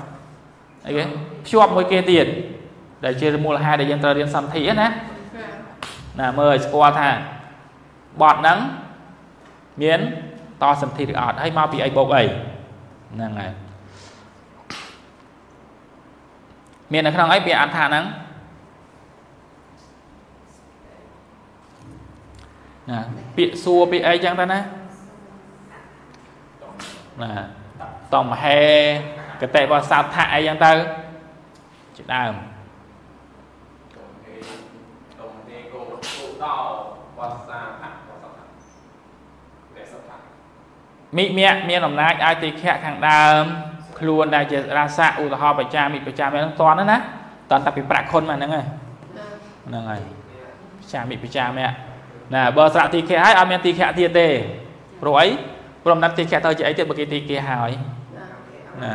អីគេភ្ជាប់មួយគេទៀតដែលជាមូលហេតុដែលយើងត្រូវរៀនសន្ធិណាណាមើលឲ្យស្គាល់ថាបត់ហ្នឹងមានតសន្ធិឬអត់ហើយមកពីអីបូកអីហ្នឹងហើយ មាននៅក្នុងអីពាក្យអដ្ឋហ្នឹងណាពាក្យសួរពាក្យអីចឹងទៅណាណាតំហេកតិវសោថៈអីចឹងទៅជាដើម đồng thế cô cô đào và xa thẳng và sắp thẳng để sắp thẳng មិមៈមានអំណាចឲ្យទីខៈខាងដើម ខ្លួនដែលជារាសៈឧទាហរណ៍បច្ចាមិបច្ចាមិហ្នឹងតន់ណាតន់តែពីប្រាក់ខុនមកហ្នឹងហើយហ្នឹងហើយបច្ចាមិបច្ចាមិណាបើស្រៈទីខៈហើយអត់មានទីខៈទៀតទេព្រោះអីព្រមណាត់ទីខៈទៅជាអីទៀតបើគេទីខៈហើយណា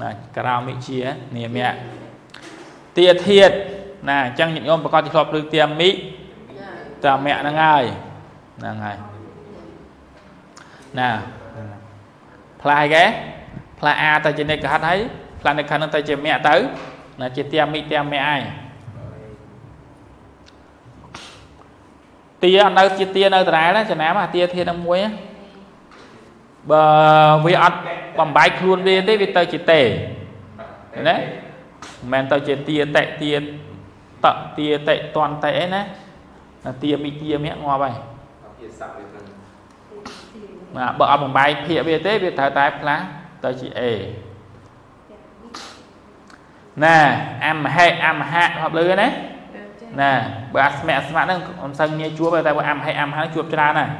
ណាក្រៅមិជានាមៈទាធាតណាអញ្ចឹងញាតិញោមប្រកាសជាធ្លាប់លើកទាមិតាមៈហ្នឹងហើយហ្នឹងហើយណាផ្លាស់អីគេ ផ្លាស់អាទៅជានិកហិតហើយផ្លាស់និកហិតនឹងទៅជាមគ្គទៅណាជាទាមិទាមិឯងទាអត់នៅជាទានៅដដែលណាចំណាមអាទាធាននឹងមួយណាបើវាអត់បំបែកខ្លួនវាទេវាទៅជាតេណាមិនមែនទៅជាទាតេទាតទាតេតន់តេអីណាណាទាមិទាមិងាប់ហើយ hiện sắp về phần ណាបើអត់បំបែកភាកវាទេវាត្រូវតែផ្លាស់ ទៅជា A ណាអមហេអមហៈហប់លឺណាណាបើអស្មៈអស្មៈហ្នឹងមិនសឹងងាយជួបទេតែបើអមហេអមហៈជួបច្រើនណាស់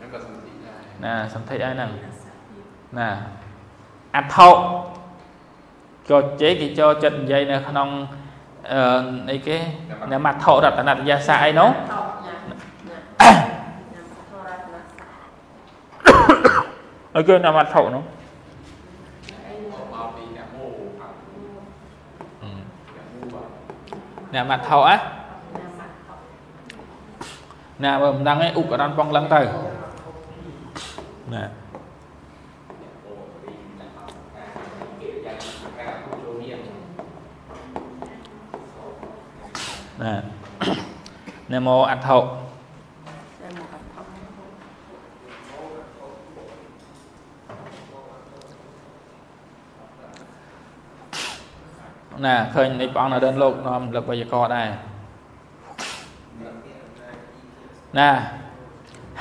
nó có phần thị này ណាសន្ធិអីហ្នឹងណាអត្ថុចូលជ័យគេចូលចិត្តនិយាយនៅក្នុងអឺអីគេនៅមត្ថុរតនតយាសាអីនោះតោញ៉ាំញ៉ាំញ៉ាំធររតនសាអីគេនៅមត្ថុនោះ អ្នកមត្ថុណាញ៉ាំមកថោណាបើមិនដឹងឯងឧបករណ៍ប៉ងឡឹងទៅណា cả khu đô miệng ណានមោអត្ថុ ញ៉ាំមកថោ ណាឃើញនៃព្រះអង្គនៅដើនលោកនាំលឹកវេយ្យាករណ៍ដែរណា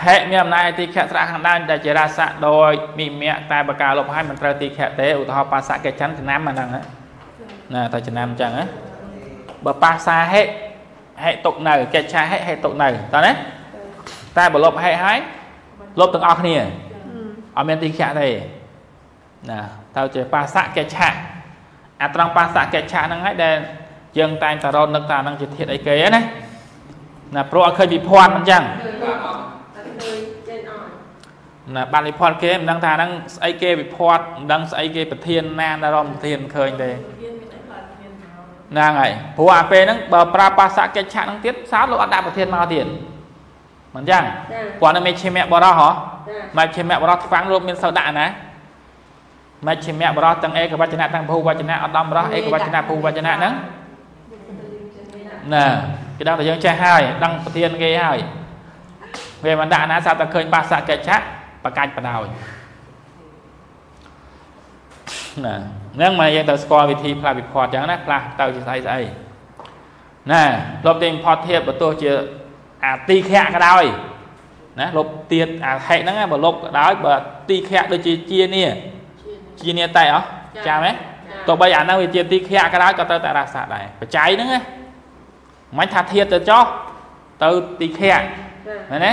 ហេតុមានអំណាចទីខៈស្រៈខាងដើមដែលជារាសៈដោយមិមៈតែបកាលុបហើយមិនត្រូវទីខៈទេឧទាហរណ៍បាសៈកេច័នចំណាំអាហ្នឹងណាណាតែចំណាំអញ្ចឹងណាបើបាសាហេហេទុកនៅកេច្ឆាហេហេទុកនៅតើណាតែបើលុបហេហើយលុបទាំងអស់គ្នាអត់មានទីខៈទេណាទៅជាបាសៈកេច្ឆៈ អាត្រង់បាសកេច្ឆៈហ្នឹងហើយដែលយើងតែងតែរត់នឹកថាហ្នឹងជាធាតុអីគេណាណាព្រោះអត់ឃើញវិភ័ណ្ឌអញ្ចឹងឃើញតែឃើញចេញអស់ណាបានវិភ័ណ្ឌគេមិនដឹងថាហ្នឹងស្អីគេវិភ័ណ្ឌមិនដឹងស្អីគេប្រធានណាដែលរំប្រធានមិនឃើញទេមានមានអីខ្លះមានមកហ្នឹងហើយព្រោះអាពេលហ្នឹងបើប្រើបាសកេច្ឆៈហ្នឹងទៀតសោតលោកអត់ដាក់ប្រធានមកទៀតមិនអញ្ចឹងចាគាត់នៅមេឈិមៈបរោះហ៎ចាមេឈិមៈបរោះខ្វាំងលោកមានសូវដាក់ណា មេឈិមៈបរោះទាំងអេកវចនៈទាំងភូវចនៈអត់ដំបរោះអេកវចនៈភូវចនៈហ្នឹងណាគេដឹងតែយើងចេះហើយដឹងប្រធានគេហើយវាមិនដាក់ណាសាប់តែឃើញបាសកេច្ឆៈបកាច់បដោយណាហ្នឹងមកយើងទៅស្គាល់វិធីផ្លាស់វិភ័តអញ្ចឹងណាផ្លាស់ទៅជាស្អីស្អីណាលុបទីវិភ័តធៀបបើទោះជាអាទីខៈក៏ដោយណាលុបទៀតអាហេហ្នឹងណាបើលុបក៏ដោយបើទីខៈដូចជាជានេះ ជានាតែអោះចាំទេទោះបីអាហ្នឹងវាជាទីខ្យៈក៏ដោយក៏ត្រូវតែរក្សាដែរបច្ច័យហ្នឹងណាមិនថាធាតទៅចោះទៅទីខ្យៈមែនទេ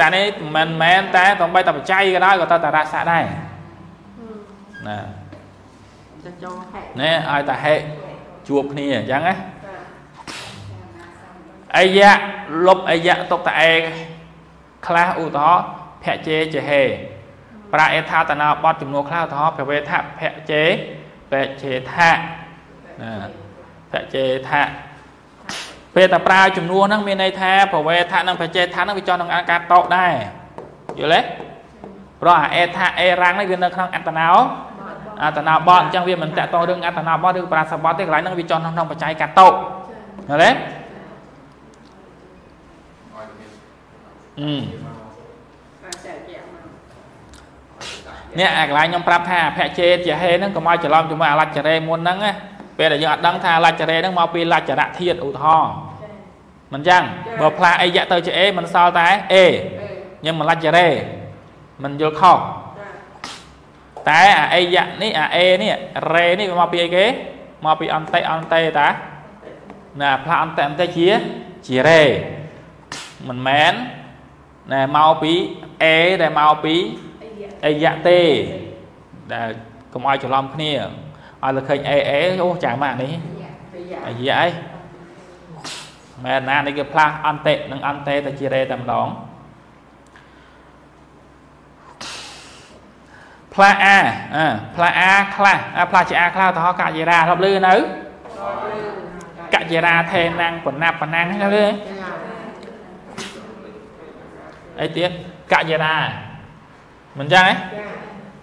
តែនេះមិនមែនតែទោះបីតែបច្ច័យក៏ដោយក៏ត្រូវតែរក្សាដែរណាណែឲ្យតែហេជួបគ្នាអញ្ចឹងណាអាយៈលុបអាយៈទុកតែឯខ្លះឧទាហរណ៍ភៈជេចេហេ ប្រាអេថាតណោបត់ចំនួនខ្លះឧទាហរណ៍ភវេថៈភៈជេបេជេថៈណាភៈជេថៈពេលតែប្រើចំនួនហ្នឹងមានន័យថាភវេថៈនិងភៈជេថៈហ្នឹងវាចោះក្នុងអាការតោដែរយល់ទេព្រោះអាអេថាអេរាំងនេះវានៅក្នុងអត្តណោអត្តនាបតអញ្ចឹងវាមិនតកតងរឿងអត្តនាបតឬប្រាសបតទេកន្លែងហ្នឹងវាចន់ក្នុងបច្ច័យកាតោឃើញទេឲ្យមានអឺ នេះអាកន្លែងខ្ញុំប្រាប់ថាអភជេតជាហេហ្នឹងកុំឲ្យច្រឡំជាមួយអលច្ចរេមុនហ្នឹងណាពេលដែលយើងអត់ដឹងថាអលច្ចរេហ្នឹងមកពីលច្ចរៈធាតុឧទាហរណ៍មិនអញ្ចឹងបើផ្លាស់អីយៈទៅជាអេមិនសល់តែអេ ừ ខ្ញុំមិនលច្ចរេមិនយល់ខុស ra តែអាអេយៈនេះអាអេនេះរេនេះវាមកពីអីគេមកពីអន្តិអន្តិតាណាផ្លាស់អន្តិអន្តិជាជារេមិនមែនណែមកពីអេដែលមកពី ấy dạ អេយៈទេដែលកុំឲ្យច្រឡំគ្នាឲ្យតែឃើញអេអេអូចាំម៉ាក់នេះ thì dạ អាយៈអីមែនណានេះគេផ្លាស់អន្តិនិងអន្តិទៅជារេតែម្ដងផ្លាស់អាអើផ្លាស់អាខ្លះអាផ្លាស់ជាអាខ្លះទៅហៅកយិរាធ្លាប់លឺនៅកយិរាថេណាំងបណ្ណាប់បណ្ណាំងហ្នឹងលឺទេអីទៀតកយិរា មិនចឹងទេ dạ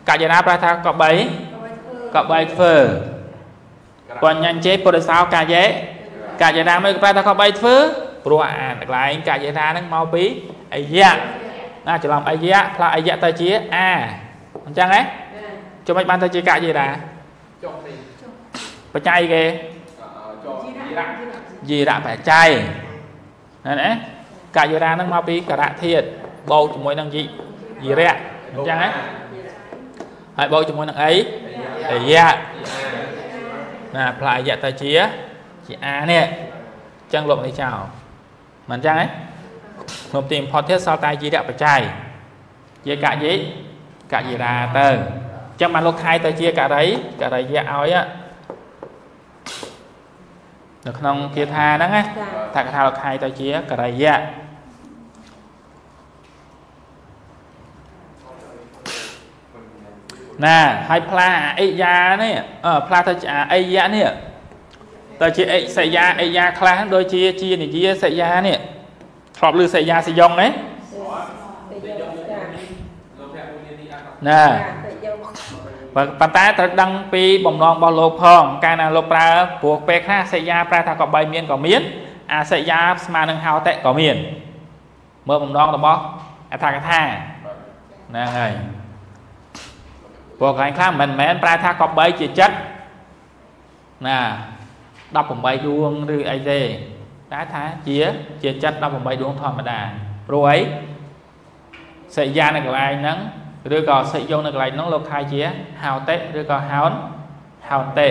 កយិរាប្រែថាកបីកបីធ្វើបញ្ញញ្ជេពុទ្ធសោកាយេកយិរាមិនប្រែថាកបីធ្វើព្រោះអាកន្លែងកយិរាហ្នឹងមកពីអយៈណាច្រឡំអយៈផ្លាស់អយៈទៅជាអាអញ្ចឹងហ៎ dạ ចុះមិនបានទៅជាកយិរាចុះនេះបច្ច័យគេចុះយិរៈយិរៈបច្ច័យណាណាកយិរាហ្នឹងមកពីករៈធាតបូកជាមួយនឹងយិយិរៈ អញ្ចឹងហ៎ហើយបូកជាមួយនឹងអីអយៈណាផ្លាយអយៈទៅជាជាអានេះអញ្ចឹងលុបនេះចោលមិនអញ្ចឹងហ៎មកទីផុតទៀតសល់តែយិរៈបច្ច័យជាកយិកយិរាទៅអញ្ចឹងបានលោកខៃទៅជាករិយករិយៈឲ្យ á នៅក្នុងគាថាហ្នឹងណា dạ ថាកថាលោកខៃទៅជាករិយៈ ណាហើយផ្លាអិយានេះអឺផ្លាទៅជាអិយៈនេះទៅជាអិសយាអិយាខ្លះដូចជាជានិយាសយានេះធ្លាប់ឮសយាសយងទេ thì dạ លោកភៈមួយនេះអត់ណា dạ thì dạ បើប៉ុន្តែត្រូវដឹងពីបំណងរបស់លោកផងកាលណាលោកប្រើព្រោះពេលខ្លះសយាប្រើថាក៏បីមានក៏មានអាសយាស្មើនឹងហោតិក៏មានមើលបំណងរបស់អត្ថកថាហ្នឹងហើយ ព្រោះកន្លែងខ្លះមិនមែនប្រើថាក៏បីជាចិត្តណា18ដួងឬអីទេតែថាជាជាចិត្ត18ដួងធម្មតាព្រោះអីសយានៅកន្លែងហ្នឹងឬក៏សិយងនៅកន្លែងហ្នឹងលោកខៃជាហោតិឬក៏ហោនហោតិ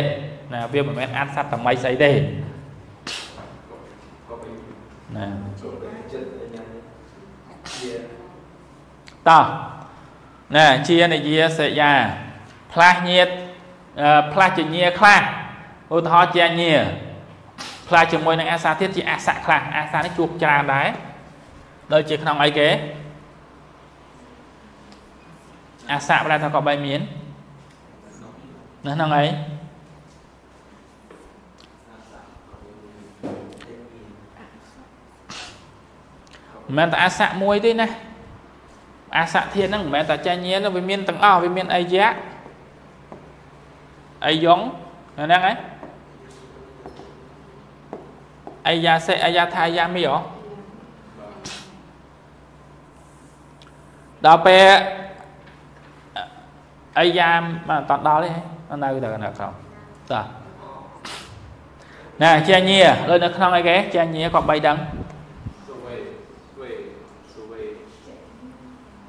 ណាវាមិនមែនអត្តសត្តមីស្អីទេក៏ពីណាចិត្តញ៉ាំជាតោះ ណាជានិយាសយាផ្លាស់ញាតអឺផ្លាស់ជាញាខ្លះឧទាហរណ៍ជាញាផ្លាស់ជាមួយនឹងអាសាទៀតជាអាសៈខ្លះអាសានេះជួបច្រើនដែរដូចជាក្នុងអីគេអាសៈប្រែថាក៏បីមាននៅក្នុងអីមិនមែនតែអាសៈមួយទេណា អាសៈធាតុហ្នឹងមិនមែនតែចាញ់ញៀនទេវាមានទាំងអស់វាមានអីយៈអីយ៉ងហ្នឹងហើយអាយាសេអាយាថាយាមីហ៎ដល់ពេលអាយាមអត់តដល់ទេនៅទៅនៅក្រោមតោះណែចាញ់ញៀលើនៅក្នុងអីគេចាញ់ញៀក៏បីដឹង សុវេសុវេសុវេ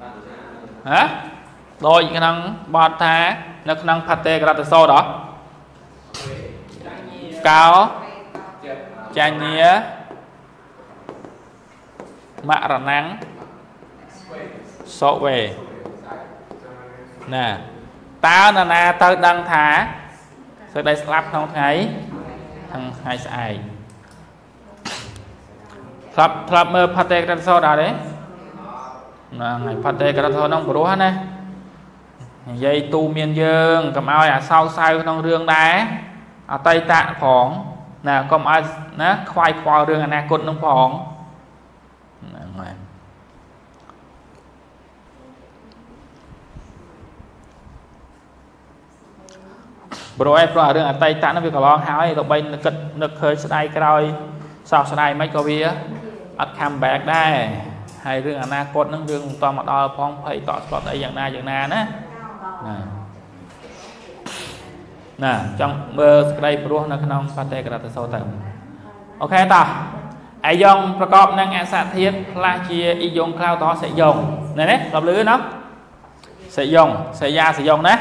បានណា ហ៎ដូចក្នុងបទថា នៅក្នុងផតេក្រតសោតហ៎បកោចិត្តចាញាមរណងសវេណាតើនរណាទៅដឹងថាសេចក្តីស្លាប់ក្នុងថ្ងៃថ្ងៃស្អែកធ្លាប់ធ្លាប់មើលផតេក្រតសោតអត់ទេ ហ្នឹងហើយផតេក្រតសោហ្នឹងព្រោះណានិយាយទូមានយើងកុំឲ្យអាសោកសៅក្នុងរឿងដែរអតីតផងណាកុំឲ្យណាខ្វាយខ្វល់រឿងអនាគតនឹងផងហ្នឹងហើយព្រោះឯងព្រោះរឿងអតីតហ្នឹងវាកន្លងហើយទៅបីនឹកគិតនឹកឃើញស្ដាយក្រោយសោកស្ដាយមិនក៏វាអត់ come back ដែរ ហើយរឿងអនាគតហ្នឹងរឿងមិនតមកដល់ផងភ័យតក់ស្លុតអីយ៉ាងណាយ៉ាងណាណាណាណាចង់មើលសេចក្តីព្រោះនៅក្នុងបតេក្រតសោទៅអូខេតោះអាយ៉ងប្រកបនឹងអសធាតុខ្លះជាអ៊ីយ៉ុងខ្លៅតោះសិយ៉ុងណែនេះរាប់លឺណោះសិយ៉ុងសិយាសិយ៉ុងណា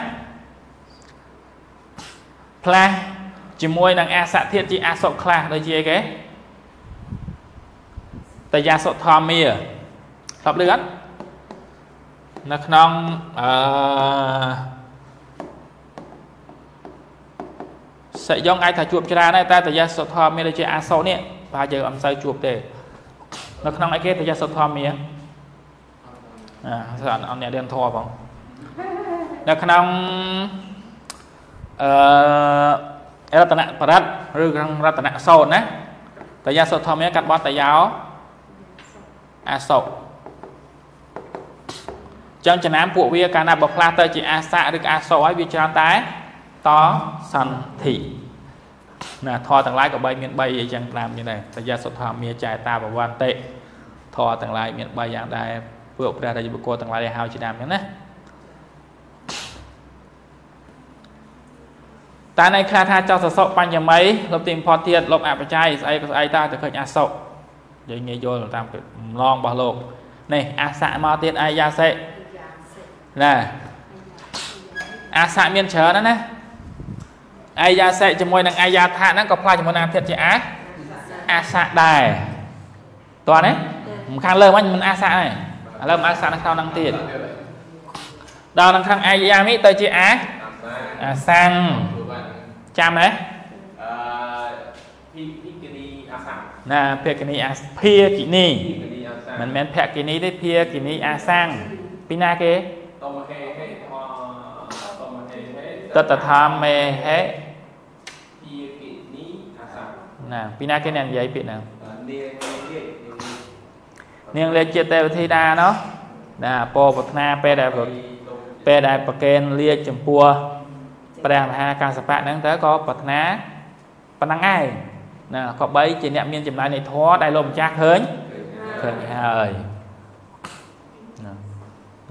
ផ្លាស់ជាមួយនឹងអសធាតុជាអសុខ្លះដូចជាអីគេតយាសុធម្មា ធ្លាប់ឮអត់នៅក្នុងអឺសិយ៉ុងអាចថាជួបច្រើនដែរតែតយាសុធម្មាដូចជាអាសុនេះប្រហែលជាអត់សូវជួបទេនៅក្នុងអីគេតយាសុធម្មាអាអត់អត់អ្នករៀនធម៌ផងនៅក្នុងអឺរតនបរិត្តឬក្នុងរតនសោតណាតយាសុធម្មាកាត់បត់តយោអាសុ ចឹងចំណាំពួកវាកាលណាបើផ្លាស់ទៅជាអាសៈឬក៏អាសុហើយវាច្រើនតែតសន្ធិណាធរទាំងឡាយក៏បីមាន3អីចឹងតាមនេះដែរតយាសុធម្មាចែតាបវន្តិធរទាំងឡាយមាន3យ៉ាងដែរពួកព្រះរាជបុគ្គលទាំងឡាយឲ្យហៅជាដើមចឹងណាតែនៅខ្លះថាចោសសុបញ្ញមីលុបទីផតទៀតលុបអបច្ច័យស្អីក៏ស្អីតាទៅឃើញអសុយើងងាយយល់តាមម្លងរបស់លោកនេះអាសៈមកទៀតអាយាសិ ណាអាសៈមានច្រើនណាស់ណាអាយាសិជាមួយនឹងអាយាថាហ្នឹងក៏ផ្លាស់ជាមួយនឹងអាធិតជាអាអាសៈដែរតោះណាខាងលើវិញមិនអាសៈទេឥឡូវអាសៈនៅក្នុងហ្នឹងទៀតដល់នៅខាងអាយានេះទៅជាអាអាសាំងចាំទេអឺពីពីគនីអាសាណាភគនីអាភាគិនីពីគនីអាសាមិនមែនភគនីទេភាគនីអាសាំងពីណាគេ តមហេហេធមតមហេហេតតថាមេហេពីគនីអាសាណាពីណាគេអ្នកនិយាយពាក្យហ្នឹងនាងនាងនាងលេខជាទេវធីតាណោះណាពោប្រាថ្នាពេលដែលប្រពេលដែលប្រកេនលាកចំពោះព្រះមហាកាសបៈហ្នឹងទៅក៏ប្រាថ្នាប៉ុណ្ណឹងឯងណាក៏បីជាអ្នកមានចំណាយនៃធម៌ដែលលោកម្ចាស់ឃើញឃើញហើយណា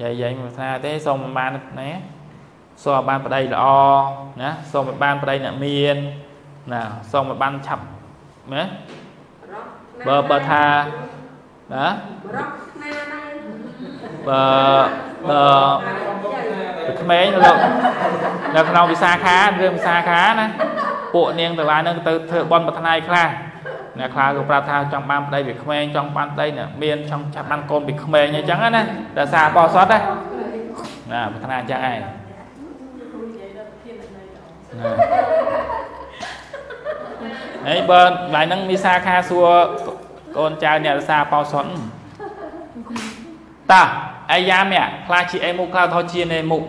យាយយាយមិនថាទេសូមបានណាសូមបានប្តីល្អណាសូមបានប្តីអ្នកមានណាសូមបានឆាប់ណាបើបើថាណារកណាដែរបើបើពីក្មេងលោកនៅក្នុងវិសាខារឿងវិសាខាណាពួកនាងទាំងឡាយហ្នឹងទៅធ្វើបន់ប្រាថ្នាខ្លះ អ្នកខ្លះក៏ប្រាប់ថាចង់បានប្តីពីក្មេងចង់បានប្តីអ្នកមានចង់ចាប់បានកូនពីក្មេងអញ្ចឹងណាដោយសារបោសតណាណាប្រាថ្នាអញ្ចឹងឯងណាហើយបើឡើយហ្នឹងវិសាខាសួរកូនចៅអ្នករសាបោសតតាអាយ៉ាមៈផ្លាស់ជាអេមុខខ្លៅថោជានេមុខ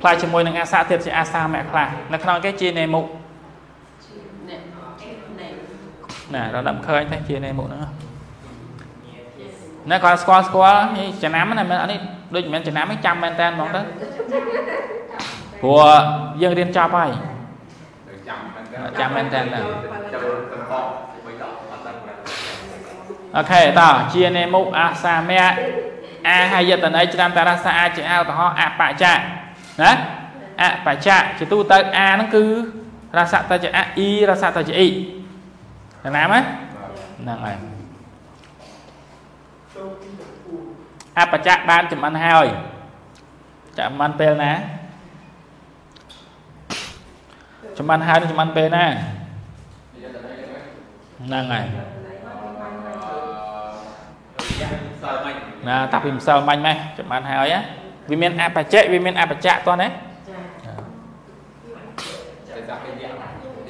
ផ្លាស់ជាមួយនឹងអាសាទៀតជាអាសាមៈខ្លះនៅក្នុងគេជានេមុខ អ្នកអ្នក ណារដាប់ឃើញតែជានេមុខហ្នឹងណាគាត់ស្គាល់ស្គាល់នេះចំណាំណាមិនអត់នេះដូចមិនមែនចំណាំទេចាំមែនតើហ្មងទៅព្រោះយើងរៀនចប់ហើយចាំមិនចាំមែនតើណាចូលតំបកបីដកអត់ដឹងអូខេតោះជានេមុខអាសាមៈអាហយតន័យច្រើនតារសាអាចជាឧទាហរណ៍អបច្ចៈណាអបច្ចៈជាទូទៅអាហ្នឹងគឺរសតជាអអ៊ីរសតជាអ៊ី ចំណាំណាហ្នឹងហើយអបច្ចៈបានចំអិនហើយចំអិនពេលណាចំអិនហើយនឹងចំអិនពេលណាអហ្នឹងហើយយ៉ាងសើមិញណាតាពីម្សិលមាញ់ម៉េះចាំបានហើយណាវាមានអបច្ចៈវាមានអបច្ចៈតោះណាតែចាប់ពេលយ៉ាង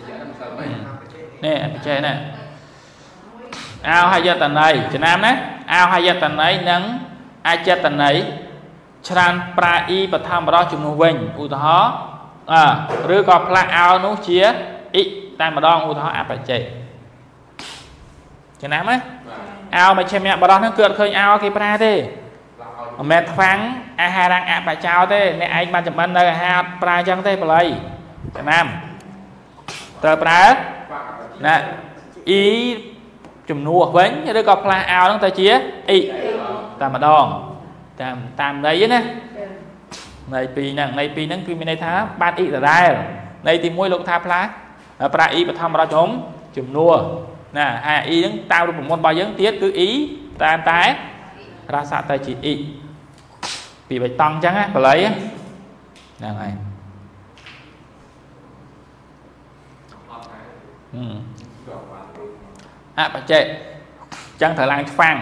យ៉ាងសើមិញ នេះអបច្ចៈណាអោហយតន័យចំណាំណាអោហយតន័យនិងអចតន័យច្រើនប្រាអ៊ីបឋមរោះជំនួសវិញឧទាហរណ៍អើឬក៏ផ្លាស់អោនោះជាអ៊ីតែម្ដងឧទាហរណ៍អបច្ចៈចំណាំណាអោមជ្ឈមៈបរោះហ្នឹងគឺអត់ឃើញអោគេប្រើទេមិនមែនខ្វាំងអាហារងអបច្ចោទេអ្នកឯងបានចម្អិននៅអាហារអត់ប្រើអញ្ចឹងទេបល័យចំណាំត្រូវប្រើ ណាអ៊ីជំនួសវិញឬក៏ផ្លាស់អោហ្នឹងទៅជាអ៊ីតែម្ដងតាមតាមន័យណាន័យពីរហ្នឹងន័យពីរហ្នឹងគឺមានន័យថាបានអ៊ីដដែលន័យទី1លោកថាផ្លាស់ប្រើអ៊ីបឋមរជំជំនួសណាហើយអ៊ីហ្នឹងតាមរូបមន្តរបស់យើងទៀតគឺអ៊ីតាមតែរស័កទៅជាអ៊ីពីបៃតងអញ្ចឹងណាបល័យហ្នឹងហើយហឹម អបច្ចេកចឹងត្រូវឡើងឆ្វាំង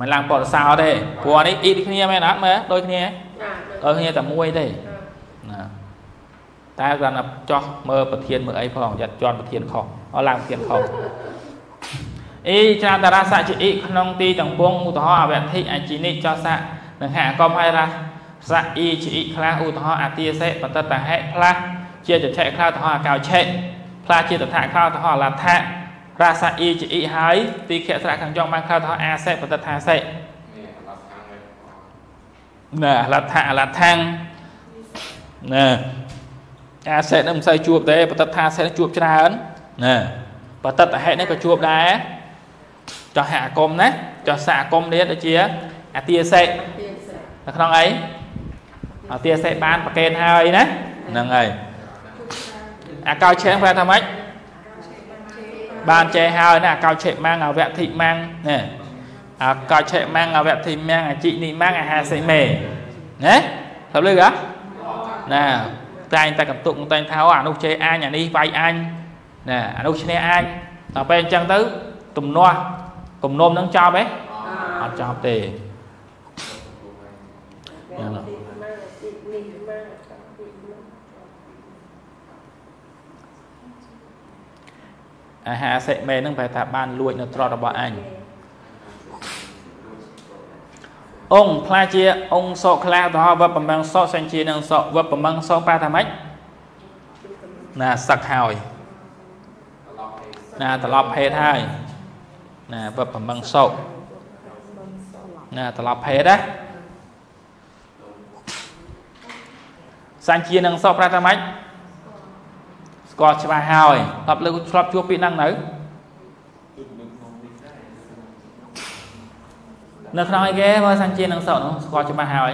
មិនឡើងបរសោទេព្រោះនេះអ៊ីដូចគ្នាមែនអត់មើលដូចគ្នាដូចគ្នាតែមួយទេណាតែគ្រាន់តែចោះមើលប្រធានមើលអីផងយ៉ាត់ជន់ប្រធានខុសអត់ឡើងប្រធានខុសអ៊ីចាតារាសៈជាអ៊ីក្នុងទីទាំងពួងឧទាហរណ៍អវធិអជីនិចោសៈនិងហកមហើយរសៈអ៊ីជាអ៊ីខ្លះឧទាហរណ៍អទាសេបតតហេផ្លាស់ជាចឆេខ្លះឧទាហរណ៍អកោឆេ ផ្លាស់ជាតថាខ្លះឧទាហរណ៍លដ្ឋៈរាសៈអ៊ីជាអ៊ីហើយទីខៈស្រៈខាងចុងបានខ្លះឧទាហរណ៍អាសេបតថាសេនេះអត់ខាងវិញណាលដ្ឋៈលដ្ឋាំងណាអាសេតនឹងមិនសូវជួបទេបតិថាសេតនឹងជួបច្រើនណាបតិតហេតុនេះក៏ជួបដែរចោះហអគមណាចោះសហគមនេះដូចជាអទាសេនៅក្នុងអីអទាសេបានប្រកេនហើយណាហ្នឹងហើយ អាកោឆេងប្រែថាម៉េចបានចេះហើយណាអាកោឆេម៉ាំងអវធិម៉ាំងណាអាកោឆេម៉ាំងអវធិម៉ាំងអជីនិម៉ាំងអាហាសិមេណាត្រូវលឺកាណាតែងតែកន្ទុកតែងថាអានោះចេះអាញអានេះវាយអញណាអានោះឈ្នះអញដល់ពេលអញ្ចឹងទៅទំនាស់គំនុំនឹងចប់ហ៎អត់ចប់ទេយ៉ាងណា អាហាសិមេនឹងប្រែថាបានលួចនៅត្រត់របស់អញអង្គខ្លាជាអង្គសក់ខ្លះទៅវឹបប្រមងសក់សញ្ជានឹងសក់វឹបប្រមងសក់ប៉ាថាម៉េចណាសឹកហើយណាត្រឡប់ភេទហើយណាវឹបប្រមងសក់ណាត្រឡប់ភេទណាសញ្ជានឹងសក់ប្រែថាម៉េច ស្គាល់ច្បាស់ហើយធ្លាប់លើធ្លាប់ជួបពាក្យហ្នឹងនៅនៅក្នុងអីគេមើលសញ្ជានឹងសក់នោះស្គាល់ច្បាស់ហើយ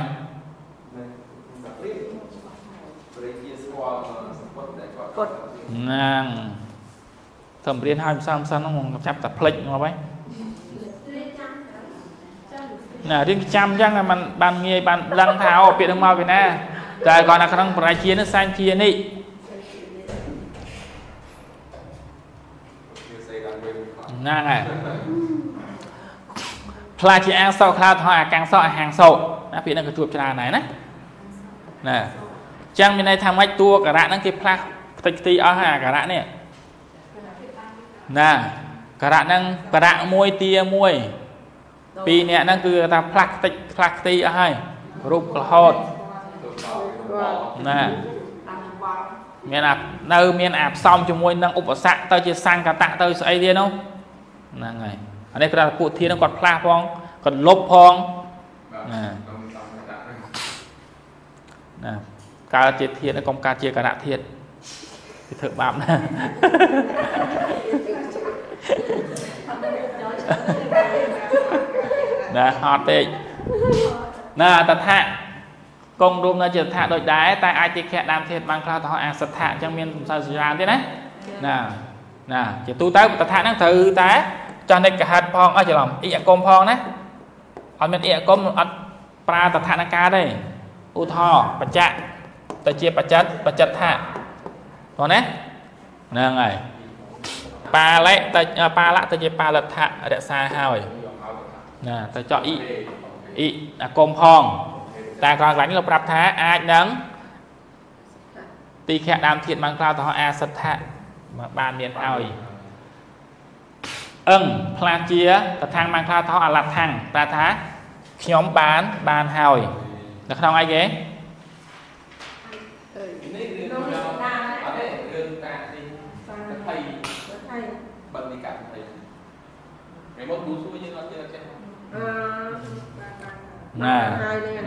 ព្រៃជាស្គាល់សម្បត្តិដែលគាត់ហ្នឹងសំរៀនឲ្យផ្សំផ្សំហ្នឹងមកចាប់តែផ្លិចមកហើយណារៀនចាំអញ្ចឹងតែมันបានងាយបានដឹងថាអូពាក្យហ្នឹងមកពីណាតែគាត់នៅក្នុងបរិជានេះសញ្ជានេះ វាសេដល់វិញគាត់ ហ្នឹងហើយផ្លាជាអាងសក់ខ្លៅថយអាកាំងសក់អាហាងសក់ណាពាក្យហ្នឹងក៏ជួបច្រើនដែរណាណាអញ្ចឹងមានន័យថាម៉េចតួការៈហ្នឹងគេផ្លាស់ផ្ទៃផ្ទីអស់ហើយអាការៈនេះណាការៈហ្នឹងការៈមួយទាមួយពីរអ្នកហ្នឹងគឺថាផ្លាស់ផ្ទៃផ្លាស់ផ្ទីអស់ហើយរូបរហូតណាមានអានៅមានអាផ្សំជាមួយនឹងឧបសគ្គទៅជាសង្កតៈទៅស្អីទៀតនោះ ហ្នឹងហើយអានេះគាត់ថាពួកធានហ្នឹងគាត់ផ្លាស់ផងគាត់លុបផងបាទខ្ញុំតាមដាក់ហ្នឹងណាកើតជាធាតកុំកើតជាករៈធាតវាធ្វើបាបណាស់ណាហត់ពេកណាតថាកងរួមនៅជាតថាដូចដែរតែអាចទីខៈដើមធាតបានខ្លះទៅអាសដ្ឋៈអញ្ចឹងមានសំសើច្រើនទេណាណាណាជាទូទៅតថាហ្នឹងត្រូវតែ ចាស់និចកហិតផងអស់ច្រឡំអ៊ីអកុមផងណាអត់មានអ៊ីអកុមអត់ប្រើតថានការទេឧទាហរណ៍បច្ចៈទៅជាបច្ចិតបច្ចិតថាបងណាហ្នឹងហើយបាលៈទៅបាលៈទៅជាបាលដ្ឋៈរក្សាហើយណាទៅចော့អ៊ីអ៊ីអាគមផងតែក្រោយកន្លែងនេះលោកប្រាប់ថាអាចនឹងទីខៈដើមធាតបានក្រៅទៅអាសិទ្ធៈបានមានហើយ អឹងផ្លាជាតថាំងបានខ្លៅថោអលថាំងតែថាខ្ញុំបានបានហើយនៅក្នុងអីគេនេះរឿងអត់ទេរឿងតាទីកថៃថៃបិទនីកថៃថ្ងៃមុនគូសួរយើងអត់ចេះចេះអឺណា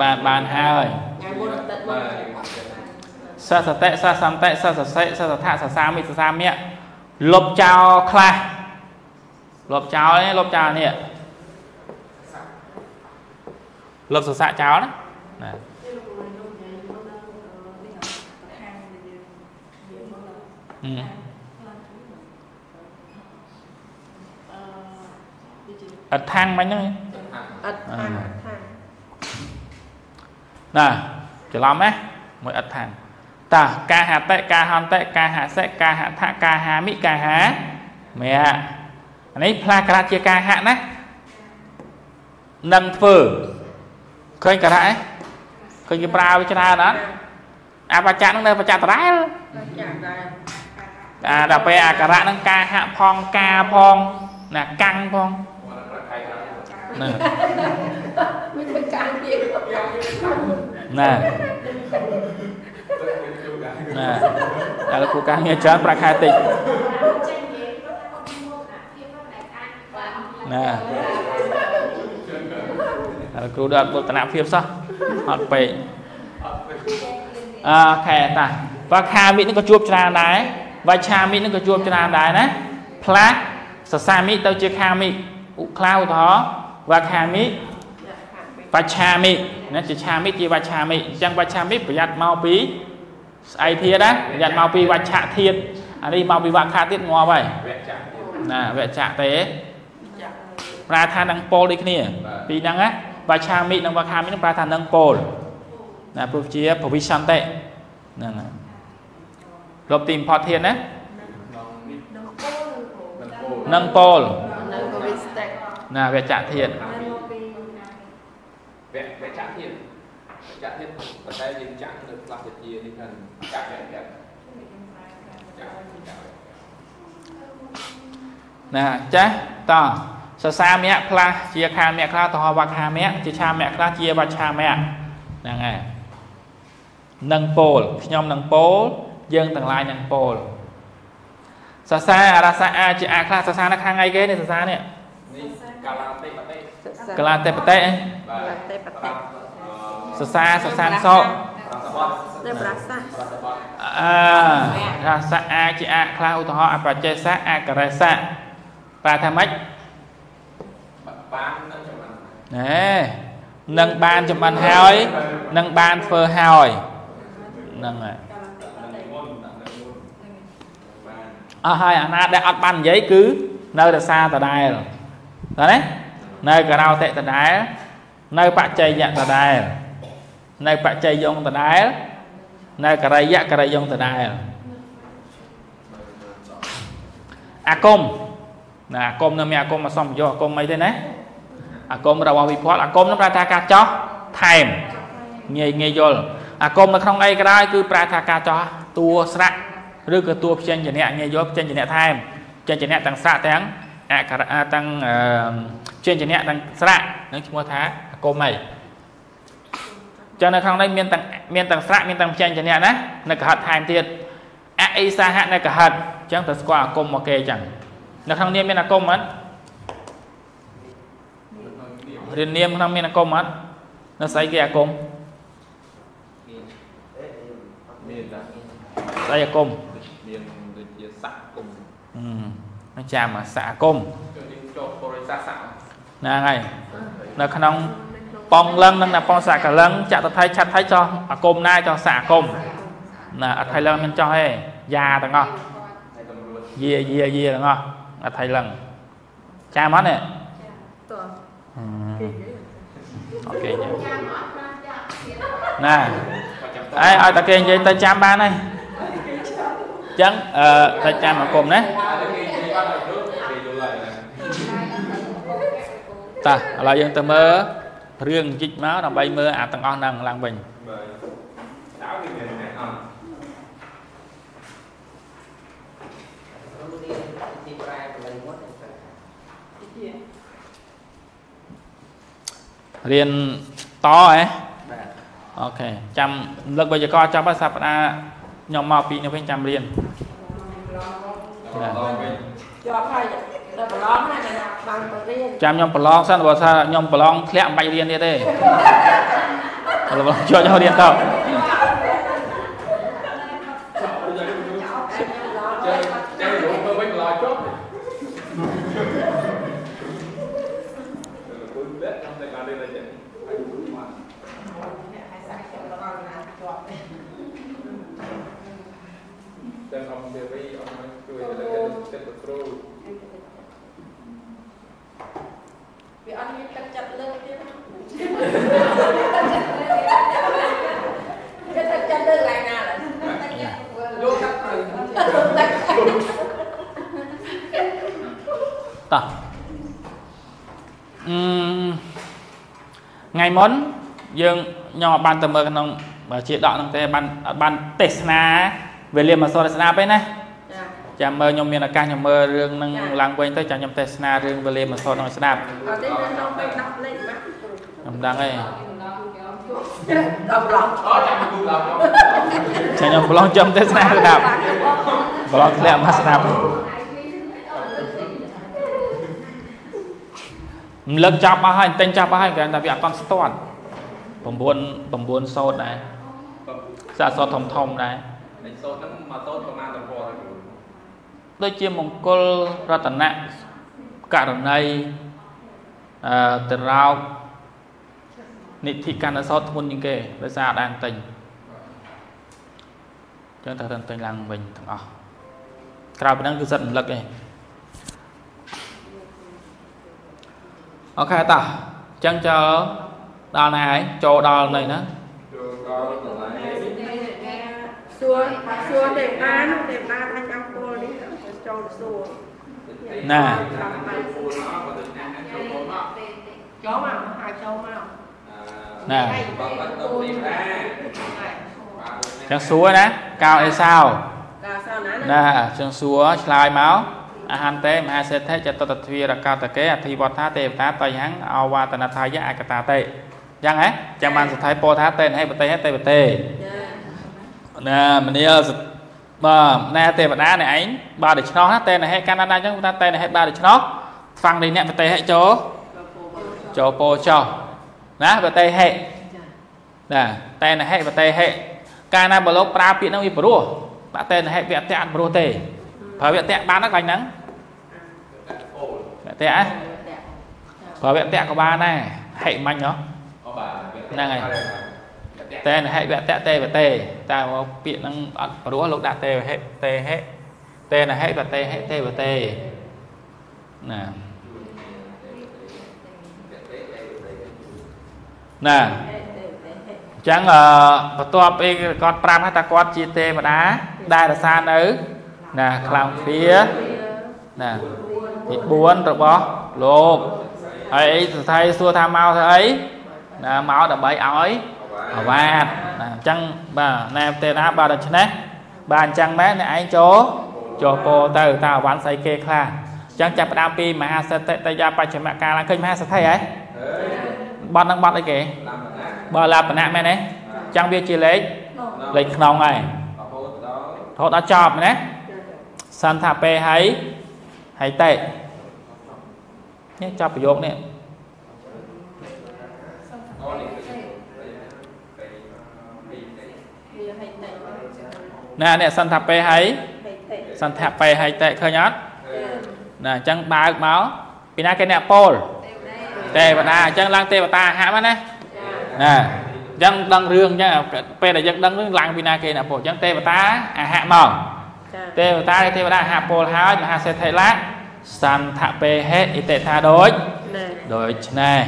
បានបានហើយថ្ងៃមុនទឹកមុបាទនសសតិសសន្តិសសសិសសថសសាមិសសាមៈលុបចោលខ្លះ លុបចោលនេះលុបចោលនេះលុបសសៈចោលណាណានេះលោកលោកលោកញ៉ៃមកដល់នេះហាងដែលយើងយើងមកដល់អឺអឺដូចជាអត់ថាំងមិញហ្នឹងអត់ខាងអត់ខាងណាច្រឡំណាមួយអត់ថាំងតាកាហតិកាហន្តិកាហសិកាហថកាហាមិកាហាមេអា នេះផ្លាក្រៈជាកាហៈណានឹងធ្វើឃើញការៈឯងឃើញគេប្រើវាច្រើនអត់អាបច្ចៈហ្នឹងនៅបច្ចៈតរ៉ែលចាក់ដែរអាដល់ពេលអាការៈហ្នឹងកាហៈផងកាផងណាកាំងផងគាត់ប្រខៃក្រៅហ្នឹងមិនធ្វើការទៀតណាណាតែលោកគ្រូការងារច្រើនប្រាក់ខែតិច ណាតែលោកគ្រូដល់អត់បុតនភាពសោះអត់ពេកអូខេតាវខាមិនេះក៏ជួបច្រើនដែរវច្ឆាមិនេះក៏ជួបច្រើនដែរណាផ្លាស់សសាមិទៅជាខាមិឧក្លាឧទាហរណ៍វខាមិបច្ឆាមិណាជាឆាមិជាវច្ឆាមិអញ្ចឹងវច្ឆាមិប្រយ័ត្នមកពីស្អីធាតណាប្រយ័ត្នមកពីវច្ឆៈធាតអានេះមកពីវក្ខាទៀតងាប់ហើយវគ្គចាក់ទៀតណាវច្ឆៈទេ ប្រើថានឹងពោលដូចគ្នាពីហ្នឹងណាវច្ឆាមិនិងវក្ខាមិនឹងប្រើថានឹងពោលណាព្រោះជាភវិសន្តិហ្នឹងហើយលបទីបំផុតធាតណាក្នុងនេះនឹងពោលនឹងពោលនឹងពោលនៅក៏វាស្ទេកណាវច្ឆៈធាតហើយមកពីវគ្គវគ្គចាក់ទៀតវគ្គចាក់ទៀតប៉ុន្តែយើងចាក់នៅខ្លះវិជានេះហ្នឹងចាក់វគ្គចាក់ចាក់ចាក់ណាចាស់ត សរសាមៈផ្លាស់ជាខាមៈខ្លះតហវក្ខាមៈជាឆាមៈខ្លះជាវច្ឆាមៈហ្នឹងហើយនឹងពោលខ្ញុំនឹងពោលយើងទាំងឡាយនឹងពោលសរសារសាអាជាអាខ្លះសរសានៅខាងឯគេនេះសរសានេះនេះកាឡាទេបតេសិក្សាកលាទេបតេបាទទេបតេសរសាសរសានសោប្រសបត់ទេប្រាសាទប្រសបត់អើរសាអាជាអាខ្លះឧទាហរណ៍អបច្ចេសៈអករេសៈប្រែថាម៉េច បាននឹងចំណងណែនឹងបានចម្អិនហើយនឹងបានធ្វើហើយហ្នឹងហើយនឹងមុននឹងមុនបានអស់ហើយអាណាដែលអត់បាននិយាយគឺនៅរសាដដែលតើណានៅករោតិដដែលនៅបច្ច័យយៈដដែលនៅបច្ច័យយងដដែលនៅករិយៈករិយយងដដែលអាគមណាអាគមនៅមានអាគមអសមយោអាគមអីទេណា អាគមរបស់វិភ័តអាគមនោះប្រែថាការចោះថែមងាយងាយយល់អាគមនៅក្នុងអីក៏ដោយគឺប្រែថាការចោះតួស្រៈឬក៏តួផ្ចេញចនៈងាយយល់ផ្ចេញចនៈថែមផ្ចេញចនៈទាំងស្រៈទាំងអក្ខរៈទាំងអឺផ្ចេញចនៈទាំងស្រៈនឹងឈ្មោះថាអាគមអីចឹងនៅក្នុងនេះមានទាំងមានទាំងស្រៈមានទាំងផ្ចេញចនៈណានៅកហិតថែមទៀតអអិសាហៈនៅកហិតចឹងទៅស្គាល់អាគមមកគេចឹងនៅក្នុងនេះមានអាគមអត់ រៀននាមក្នុងមានអាគមអត់នៅស្អីគេអាគមមានតាស្អីអាគមមានដូចជាស័កគុំអឺនឹងចាំអាសាអាគមគឺយើងចូលបរិស័ទស័កហ្នឹងហើយនៅក្នុងប៉ងលឹងនិងនៅប៉ងសាកលឹងចតថៃឆាត់ថៃចោះអាគមណាចោះសាអាគមណាអត់ថៃលឹងមានចោះទេយ៉ាទាំងអស់ហើយតម្រួតយាយាយាទាំងអស់អត់ថៃលឹងចាំអត់នេះតោះ អូខេណាអេឲ្យតែគេនិយាយទៅចាំបានហើយអញ្ចឹងអឺទៅចាំអាគមណាហើយគេនិយាយអត់ឲ្យតាឥឡូវយើងទៅមើលរឿងជីកមកដើម្បីមើលអាទាំងអស់ហ្នឹងឡើងវិញ Bởi đảo thì miền này không ទីប្រែបលិមុត រៀនតហ៎បាទអូខេចាំលើកវេយ្យាករណ៍ចប់ហើយសប្តាហ៍ខ្ញុំមកពីនេះវិញចាំរៀន Rồi rồi mình ជាប់ហើយដល់ប្រឡងហើយណាបានទៅរៀនចាំខ្ញុំប្រឡងសិនបើថាខ្ញុំប្រឡងធ្លាក់មិនបាច់រៀនទៀតទេឥឡូវជួយខ្ញុំរៀនតើ chơi chơi đủ tôi mới lo chốt Cuối biết trong tay bà đây là chuyện Anh cũng mà Chân ông kia với ông ấy chui là chân chân của trôi វាអត់មានទឹកចិត្តលើកទៀតគេទឹកចិត្តលើកឡើងណាឡើយ លោកកាត់ព្រៃ តោះអឺ ថ្ងៃមុនយើងខ្ញុំអត់បានទៅមើលក្នុងបើជាដកហ្នឹងទេបានអត់បានទេសនាវេលាមកសរស្ដាប់ទេណាចាចាំមើលខ្ញុំមានឱកាសខ្ញុំមើលរឿងហ្នឹងឡើងវិញទៅចាំខ្ញុំទេសនារឿងវេលាមកសរនឹងស្ដាប់អត់ទេនៅក្នុងពេល10លេខបាត់ខ្ញុំដឹងទេដល់ប្រឡង Đó chẳng bị làm đâu ចាំខ្ញុំប្រឡងចំទេសនាស្ដាប់ប្រឡងធ្លាក់មកស្ដាប់ រំលឹកចាប់អស់ហើយទិញចាប់អស់ហើយគ្រាន់តែវាអត់ទាន់ស្ទាត់9 9សូត្រដែរសាកសតធំធំដែរ Đánh sốt nó mà tốt có mang tầm phò rồi ដូចជាមង្គលរតនៈករណីអឺតរោកនិធិកណ្ណសោតធ្ងន់ជាងគេដោយសារអត់អានទិញអញ្ចឹងត្រូវតែទិញឡើងវិញទាំងអស់ក្រៅពីហ្នឹងគឺសិតរំលឹកឯង អូខេតោះអញ្ចឹងចូលដល់ណាហើយចូលដល់នៅណា Chưa có từ lại សួរសួរទេវតានោះទេវតាអញអង្គពលនេះចូលសួរណា Phun nó có từ nhà ăn trong phun nó ចូលមកហៅចូលមក Nè. Vâng, vâng, tôi tìm ra អញ្ចឹងសួរណាកោអេសោកាសោណាណាចឹងសួរឆ្លើយមក អហន្ទេមហាសេដ្ឋិចតុតទ្វារកតកេអធិវត្ថាទេវតាតយហੰអវតនថាយៈអកតាតេចឹងហ៎ចឹងបានសទ្ធិពោថាតេនហេបតេហេទេវតេចាណាមនាលសបាទណែទេវតានេះឯងបាទដូច្នោះណាតេនហេកាលណាចឹងថាតេនហេបាទដូច្នោះស្វាំងនេះអ្នកបតេហេចូលចូលពោចោណាបតេហេណាតេនហេបតេហេកាលណាបើលោកប្រើពាក្យហ្នឹងវាព្រោះដាក់តេនហេវៈតៈអត់ព្រោះទេប្រើវៈតៈបានហ្នឹងកន្លែងហ្នឹងវៈ តៈហ៎ប្រើវៈតៈក៏បានដែរហេមាញ់ហ៎ Năng này. តេនហេវៈតៈទេវតេតែមកពាក្យហ្នឹងអត់ព្រោះលោកដាក់ទេហេទេហេតេនហេវតេហេទេវតេណាណាទេទេទេអញ្ចឹងអឺបន្ទាប់ពីគាត់ប្រាប់ថាគាត់ជាទេវតាដែលរសានៅណាខ្លាំងទ្វាណា ទី4របស់លោកហើយសថៃសួរថាមកធ្វើអីណាមកដើម្បីឲ្យអវាទណាអញ្ចឹងបាទណែទេវតាបាទដូច្នេះបាទអញ្ចឹងមែនអ្នកឯងចូលចូលពោទៅតើអវ៉ាន់ស្អីគេខ្លះអញ្ចឹងចាប់ផ្ដើមពីមហាសទ្ធិតយាបច្ចមកាលឃើញមហាសទ្ធិហ៎បត់នឹងបត់អីគេបើឡាបណៈមែនទេអញ្ចឹងវាជាលេខលេខក្នុងហើយរហូតដល់ចប់ណាសន្តាពេហើយ ហើយតេនេះចប់ប្រយោគនេះវាហិតតែណានេះសន្តាពេហើយហិតតែសន្តាពេហើយតេឃើញអត់ចាណាអញ្ចឹងបើកមកពីណាគេអ្នកពោលទេវតាអញ្ចឹងឡើងទេវតាអហៈមកណាណាអញ្ចឹងដឹងរឿងអញ្ចឹងពេលដែលយើងដឹងរឿងឡើងពីណាគេអ្នកពោលអញ្ចឹងទេវតាអហៈមកចា ទេវតាទេវតាអហៈពោលហើយមហាសេដ្ឋីឡាសន្ធពេហេអ៊ីតិថាដូចណែដូច្នេះ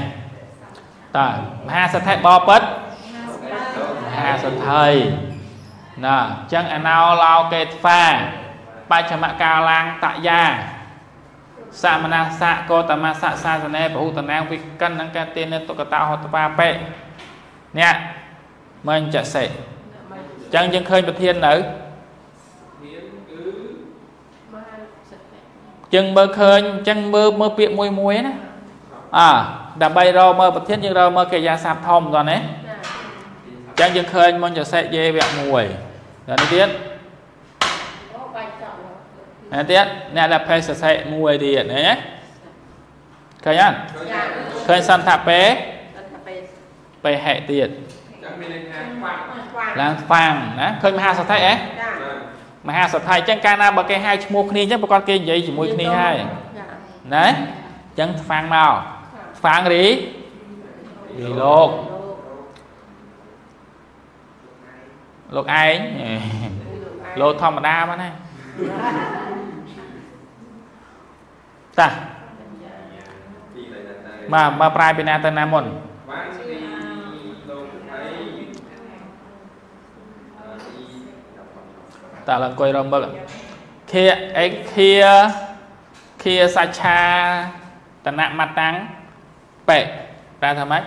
តើមហាសទ្ធិបពិតមហាសទ្ធិណាអញ្ចឹងអណោឡោកេត្វាបច្ចមកាឡាងតយាសមណសៈកតមសៈសាសនេពហុតនាងវិកិននឹងកតេនតុកតោហតបាបេអ្នកមិញចសិអញ្ចឹងយើងឃើញប្រធាននៅ ធានគឺ មហាសិទ្ធិ ចឹងមើលឃើញចឹងមើលមើលពាក្យមួយមួយណាអើដើម្បីរកមើលប្រធានយើងរកមើលកិរិយាសព្ទធំតោះណាចឹងយើងឃើញមុនចសេយេវគ្គ1ដល់នេះទៀតហើយទៀតអ្នកដែលផេសសេមួយទៀតណាឃើញអត់ឃើញសន្តៈពេពេហេទៀតចឹងមានន័យថាខ្វាំងខ្វាំងឡើងខ្វាំងណាឃើញមហាសតិអេ មហាសទ្ធិអញ្ចឹងកាលណាបើគេហៅឈ្មោះគ្នាអញ្ចឹងប្រកាសគេនិយាយជាមួយគ្នាហើយចាណាអញ្ចឹងស្វាងមកស្វាងរីរីលោកលោកឯងលោកធម្មតាមកណាតាពីដែលតែមកមកប្រាយពីណាទៅណាមុនខ្វាក់ទីលោកអីអឺទី តើឡើងអង្គុយរំមើលខៀអេខៀខៀសាឆាតនមតាំងបេប្រែថាម៉េច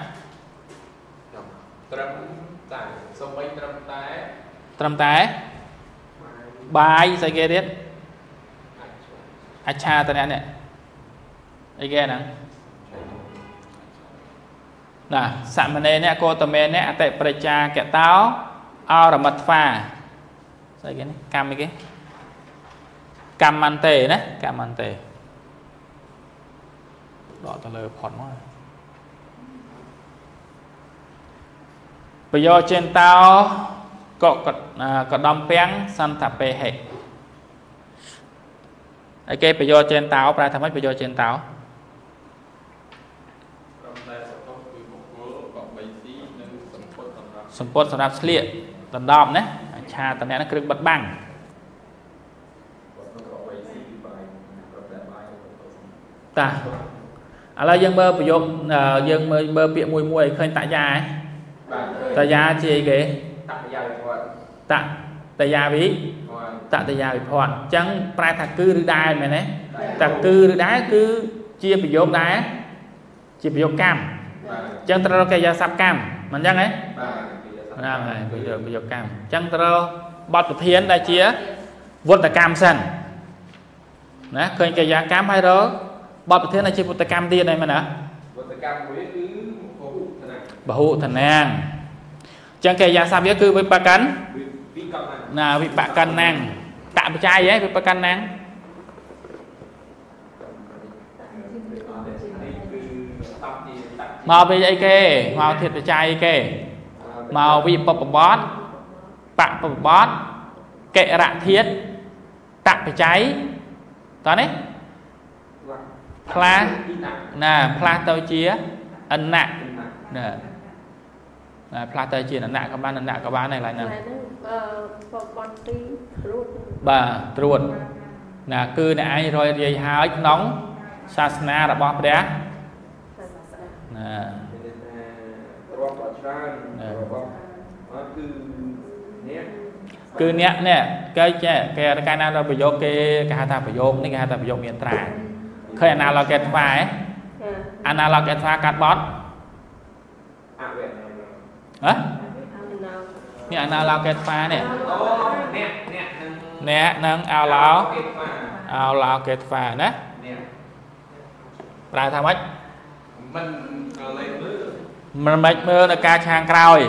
ត្រឹមតែសំបីត្រឹមតែត្រឹមតែបាយស្អីគេទៀតអាចឆ្លងអច្ឆាតនៈនេះអីគេហ្នឹងណាសមណេរអ្នកកោតមេអ្នកអតិប្រចាកតោអរមត្វា ស្អីគេនេះកម្មអីគេកម្មន្ទេណាកម្មន្ទេដកទៅលើផុតមកប្រយោចេនតោកកកដំពាំងសន្តពេហិហើយគេប្រយោចេនតោប្រែថាម៉េចប្រយោចេនតោត្រឹមតែសតុបគឺបុគ្គលកបបីស៊ីនិងសម្ពុតសម្រាប់សម្ពុតសម្រាប់ស្លៀកដណ្ដប់ណាអ ច្ឆាតនៈហ្នឹងគ្រឿងបិទបាំងបុគ្គលកបបីស៊ីគឺបាយប្រតែបាយទៅទៅសម្តាឥឡូវយើងមើលប្រយោគអឺយើងមើលមើលពាក្យមួយមួយឃើញតយាហ៎បាទតយាជាអីគេតបយាវិវត្តតតយាវិគាត់តតយាវិភ័ណ្ឌអញ្ចឹងប្រែថាគឺឬដែរមែនទេតែគឺឬដែរគឺជាប្រយោគដែរជាប្រយោគកម្មបាទអញ្ចឹងត្រូវរកកិរិយាសព្ទកម្មមិនអញ្ចឹងហ៎បាទ ហ្នឹងហើយប្រយោគប្រយោគកម្មអញ្ចឹងត្រូវបទប្រធានដែលជាវត្តកម្មសិនណាឃើញកិរិយាកម្មហើយរកបទប្រធានដែលជាវត្តកម្មទៀតហ្នឹងមែនណាវត្តកម្មមួយគឺហូបថ្នាក់បហុធនាងអញ្ចឹងកិរិយាសព្ទវាគឺវិបកិនវិវិកកម្មណាណាវិបកិនណាងតបច្ច័យហ៎វិបកិនណាងនេះគឺតបជាតមកពីអីគេមកធាតុបច្ច័យអីគេ មកវិបពបតបពបតកិរៈធាតុតបច្ច័យតោះនេះផ្លាស់ណាផ្លាស់ទៅជាអនៈណាណាផ្លាស់ទៅជាអនៈក៏បានអនៈក៏បានដែរឡើយហ្នឹងតែហ្នឹងអឺបបនទីរួចបាទត្រួតណាគឺអ្នកឯងរយរាយហើយក្នុងសាសនារបស់ព្រះតែសាស្ត្រណាមានថារាប់ក៏ ច្រើនរបស់អត់គឺនេះគឺអ្នកនេះគេចេះគេកាលណាដល់ប្រយោគគេគេហៅថាប្រយោគនេះគេហៅថាប្រយោគមានត្រាឃើញអាណាឡូកេថ្វាហ៎ចាអាណាឡូកេថ្វាកាត់បត់អវៈហ៎អនុណោនេះអាណាឡូកេថ្វានេះអូអ្នកអ្នកនឹងអ្នកនឹងអោឡោគេស្មាអោឡោកេថ្វាណាអ្នកប្រែថាម៉េចមិនក៏លេងមើល មិនមិនមើលនៅការខាងក្រោយ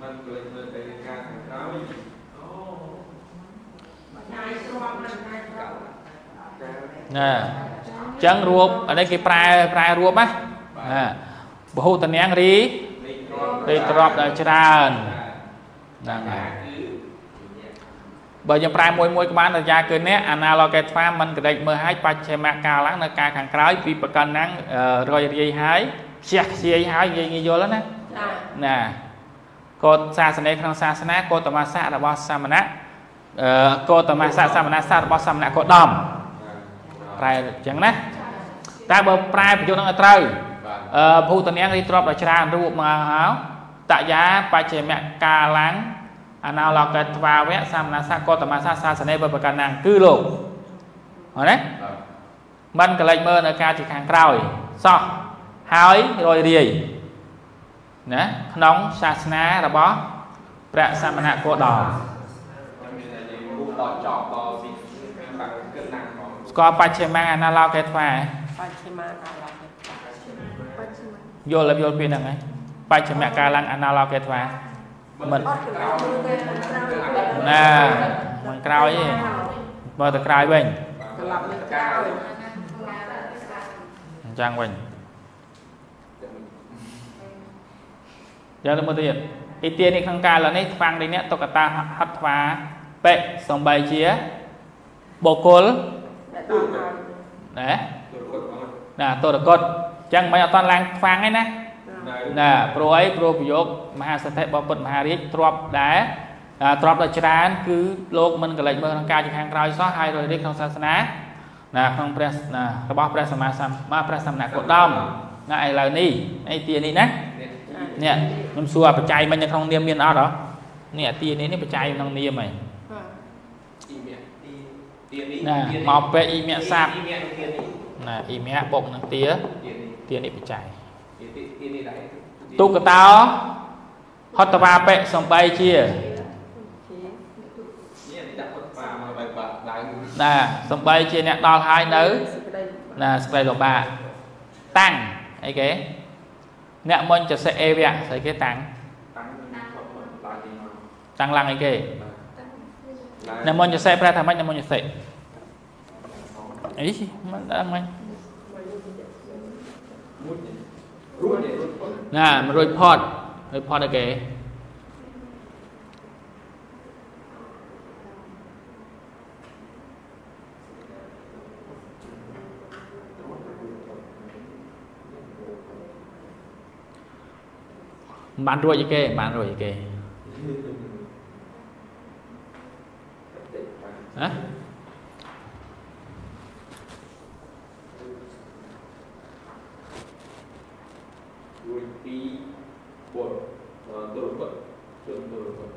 មិនក៏លេងមើលទៅការខាងក្រោយអូហើយស្របនឹងហើយស្របណាអញ្ចឹងរួបអានេះគេប្រែប្រែរួបណាណាបហុតនាងរីលេងទ្រាំរីទ្របដល់ច្រើនហ្នឹងហើយគឺ បើយើងប្រែមួយមួយក៏បានតែយ៉ាគឺអ្នកអាណាឡូកេថ្វាមិនកដេចមើលឲ្យបច្ចេមកាលឡើងនៅការខាងក្រោយពីប្រកាន់ណាំងរយរាយហើយខ្ជះខ្ជាយហើយនិយាយងាយយល់ណាចាណាកោតសាសនាក្នុងសាសនាកោតមសៈរបស់សាមណៈអឺកោតមសៈសាមណៈសៈរបស់សាមណៈកោដំប្រែអញ្ចឹងណាតែបើប្រែប្រយោគហ្នឹងឲ្យត្រូវបាទអឺភូតនាងរីទ្របដល់ច្រើនរូបមកហើយតយាបច្ចេមកាលាំង អនាឡកេត្វាវៈសមណសៈកតមសៈសាសនេបបកណ្ណាំងគឺលោកអត់ទេមិនកលិចមើលនៅការជាខាងក្រោយសោះហើយរយរាយណាក្នុងសាសនារបស់ព្រះសមណគោតមខ្ញុំមានតែនិយាយរូបដល់ចប់ដល់ពីបាក់គិតណាស់ផងស្គាល់បច្ឆេមាអនាឡកេត្វាបច្ឆិមាអឡកេបច្ចុប្បន្នយល់យល់ពីហ្នឹងហើយបច្ឆេមកាលឡើងអនាឡកេត្វា មិនអត់ក្រោយទេមិនក្រោយទេណាមិនក្រោយទេមើលទៅក្រោយវិញត្រឡប់មកក្រោយអញ្ចឹងវិញយកទៅមើលទៀតអ៊ីទានេះក្នុងកាលនេះខ្វាំងនេះអ្នកតុកតាហត់ថ្វាបិសំបីជាបុគ្គលដែលដល់ហើយណាទូរគត់ផងណាតរកតអញ្ចឹងមិនអត់តឡើងខ្វាំងទេណានៅ ណាព្រោះអីព្រោះប្រយោគមហាសទ្ធិរបស់ពុទ្ធមហារាជទ្របដែរអាទ្របដ៏ច្រើនគឺលោកមិនកលិចមើលក្នុងការជាខាងក្រោយសោះហើយរយរាជក្នុងសាសនាណាក្នុងព្រះណារបស់ព្រះសម្មាសម្មាព្រះសម្មាគោតមណាឥឡូវនេះអីទានេះណានេះនេះខ្ញុំសួរបច្ច័យមិញនៅក្នុងនាមមានអត់ហ៎នេះអាទានេះនេះបច្ច័យក្នុងនាមហីទីមាក់ទីទីនេះណាមកពេអ៊ីមៈសាប់ទីមាក់ទីនេះណាអ៊ីមៈបុកនឹងទាទីនេះទានេះបច្ច័យ ទីទីនេះដែរទុកតោហតវាបិសំបីជានេះដាក់គាត់ប៉ាមកបែបបាក់ដៅណាសំបីជាអ្នកដល់ហើយនៅសេចក្តីណាស្ក្រីលំបាកតាំងអីគេអ្នកមុញចសិអេវៈស្អីគេតាំងតាំងគាត់គាត់ឡើងទីមកតាំងឡើងអីគេឡើងអ្នកមុញចសិប្រែថាម៉េចអ្នកមុញចសិអីមិនដឹងមិនរួចរួចរួចគាត់ ណាមិនរួចផត់រួចផត់អីគេមិនបានរួចអីគេមិនបានរួចអីគេហ៎ រួចពីបុតទូរគត់ជន់ទូរគត់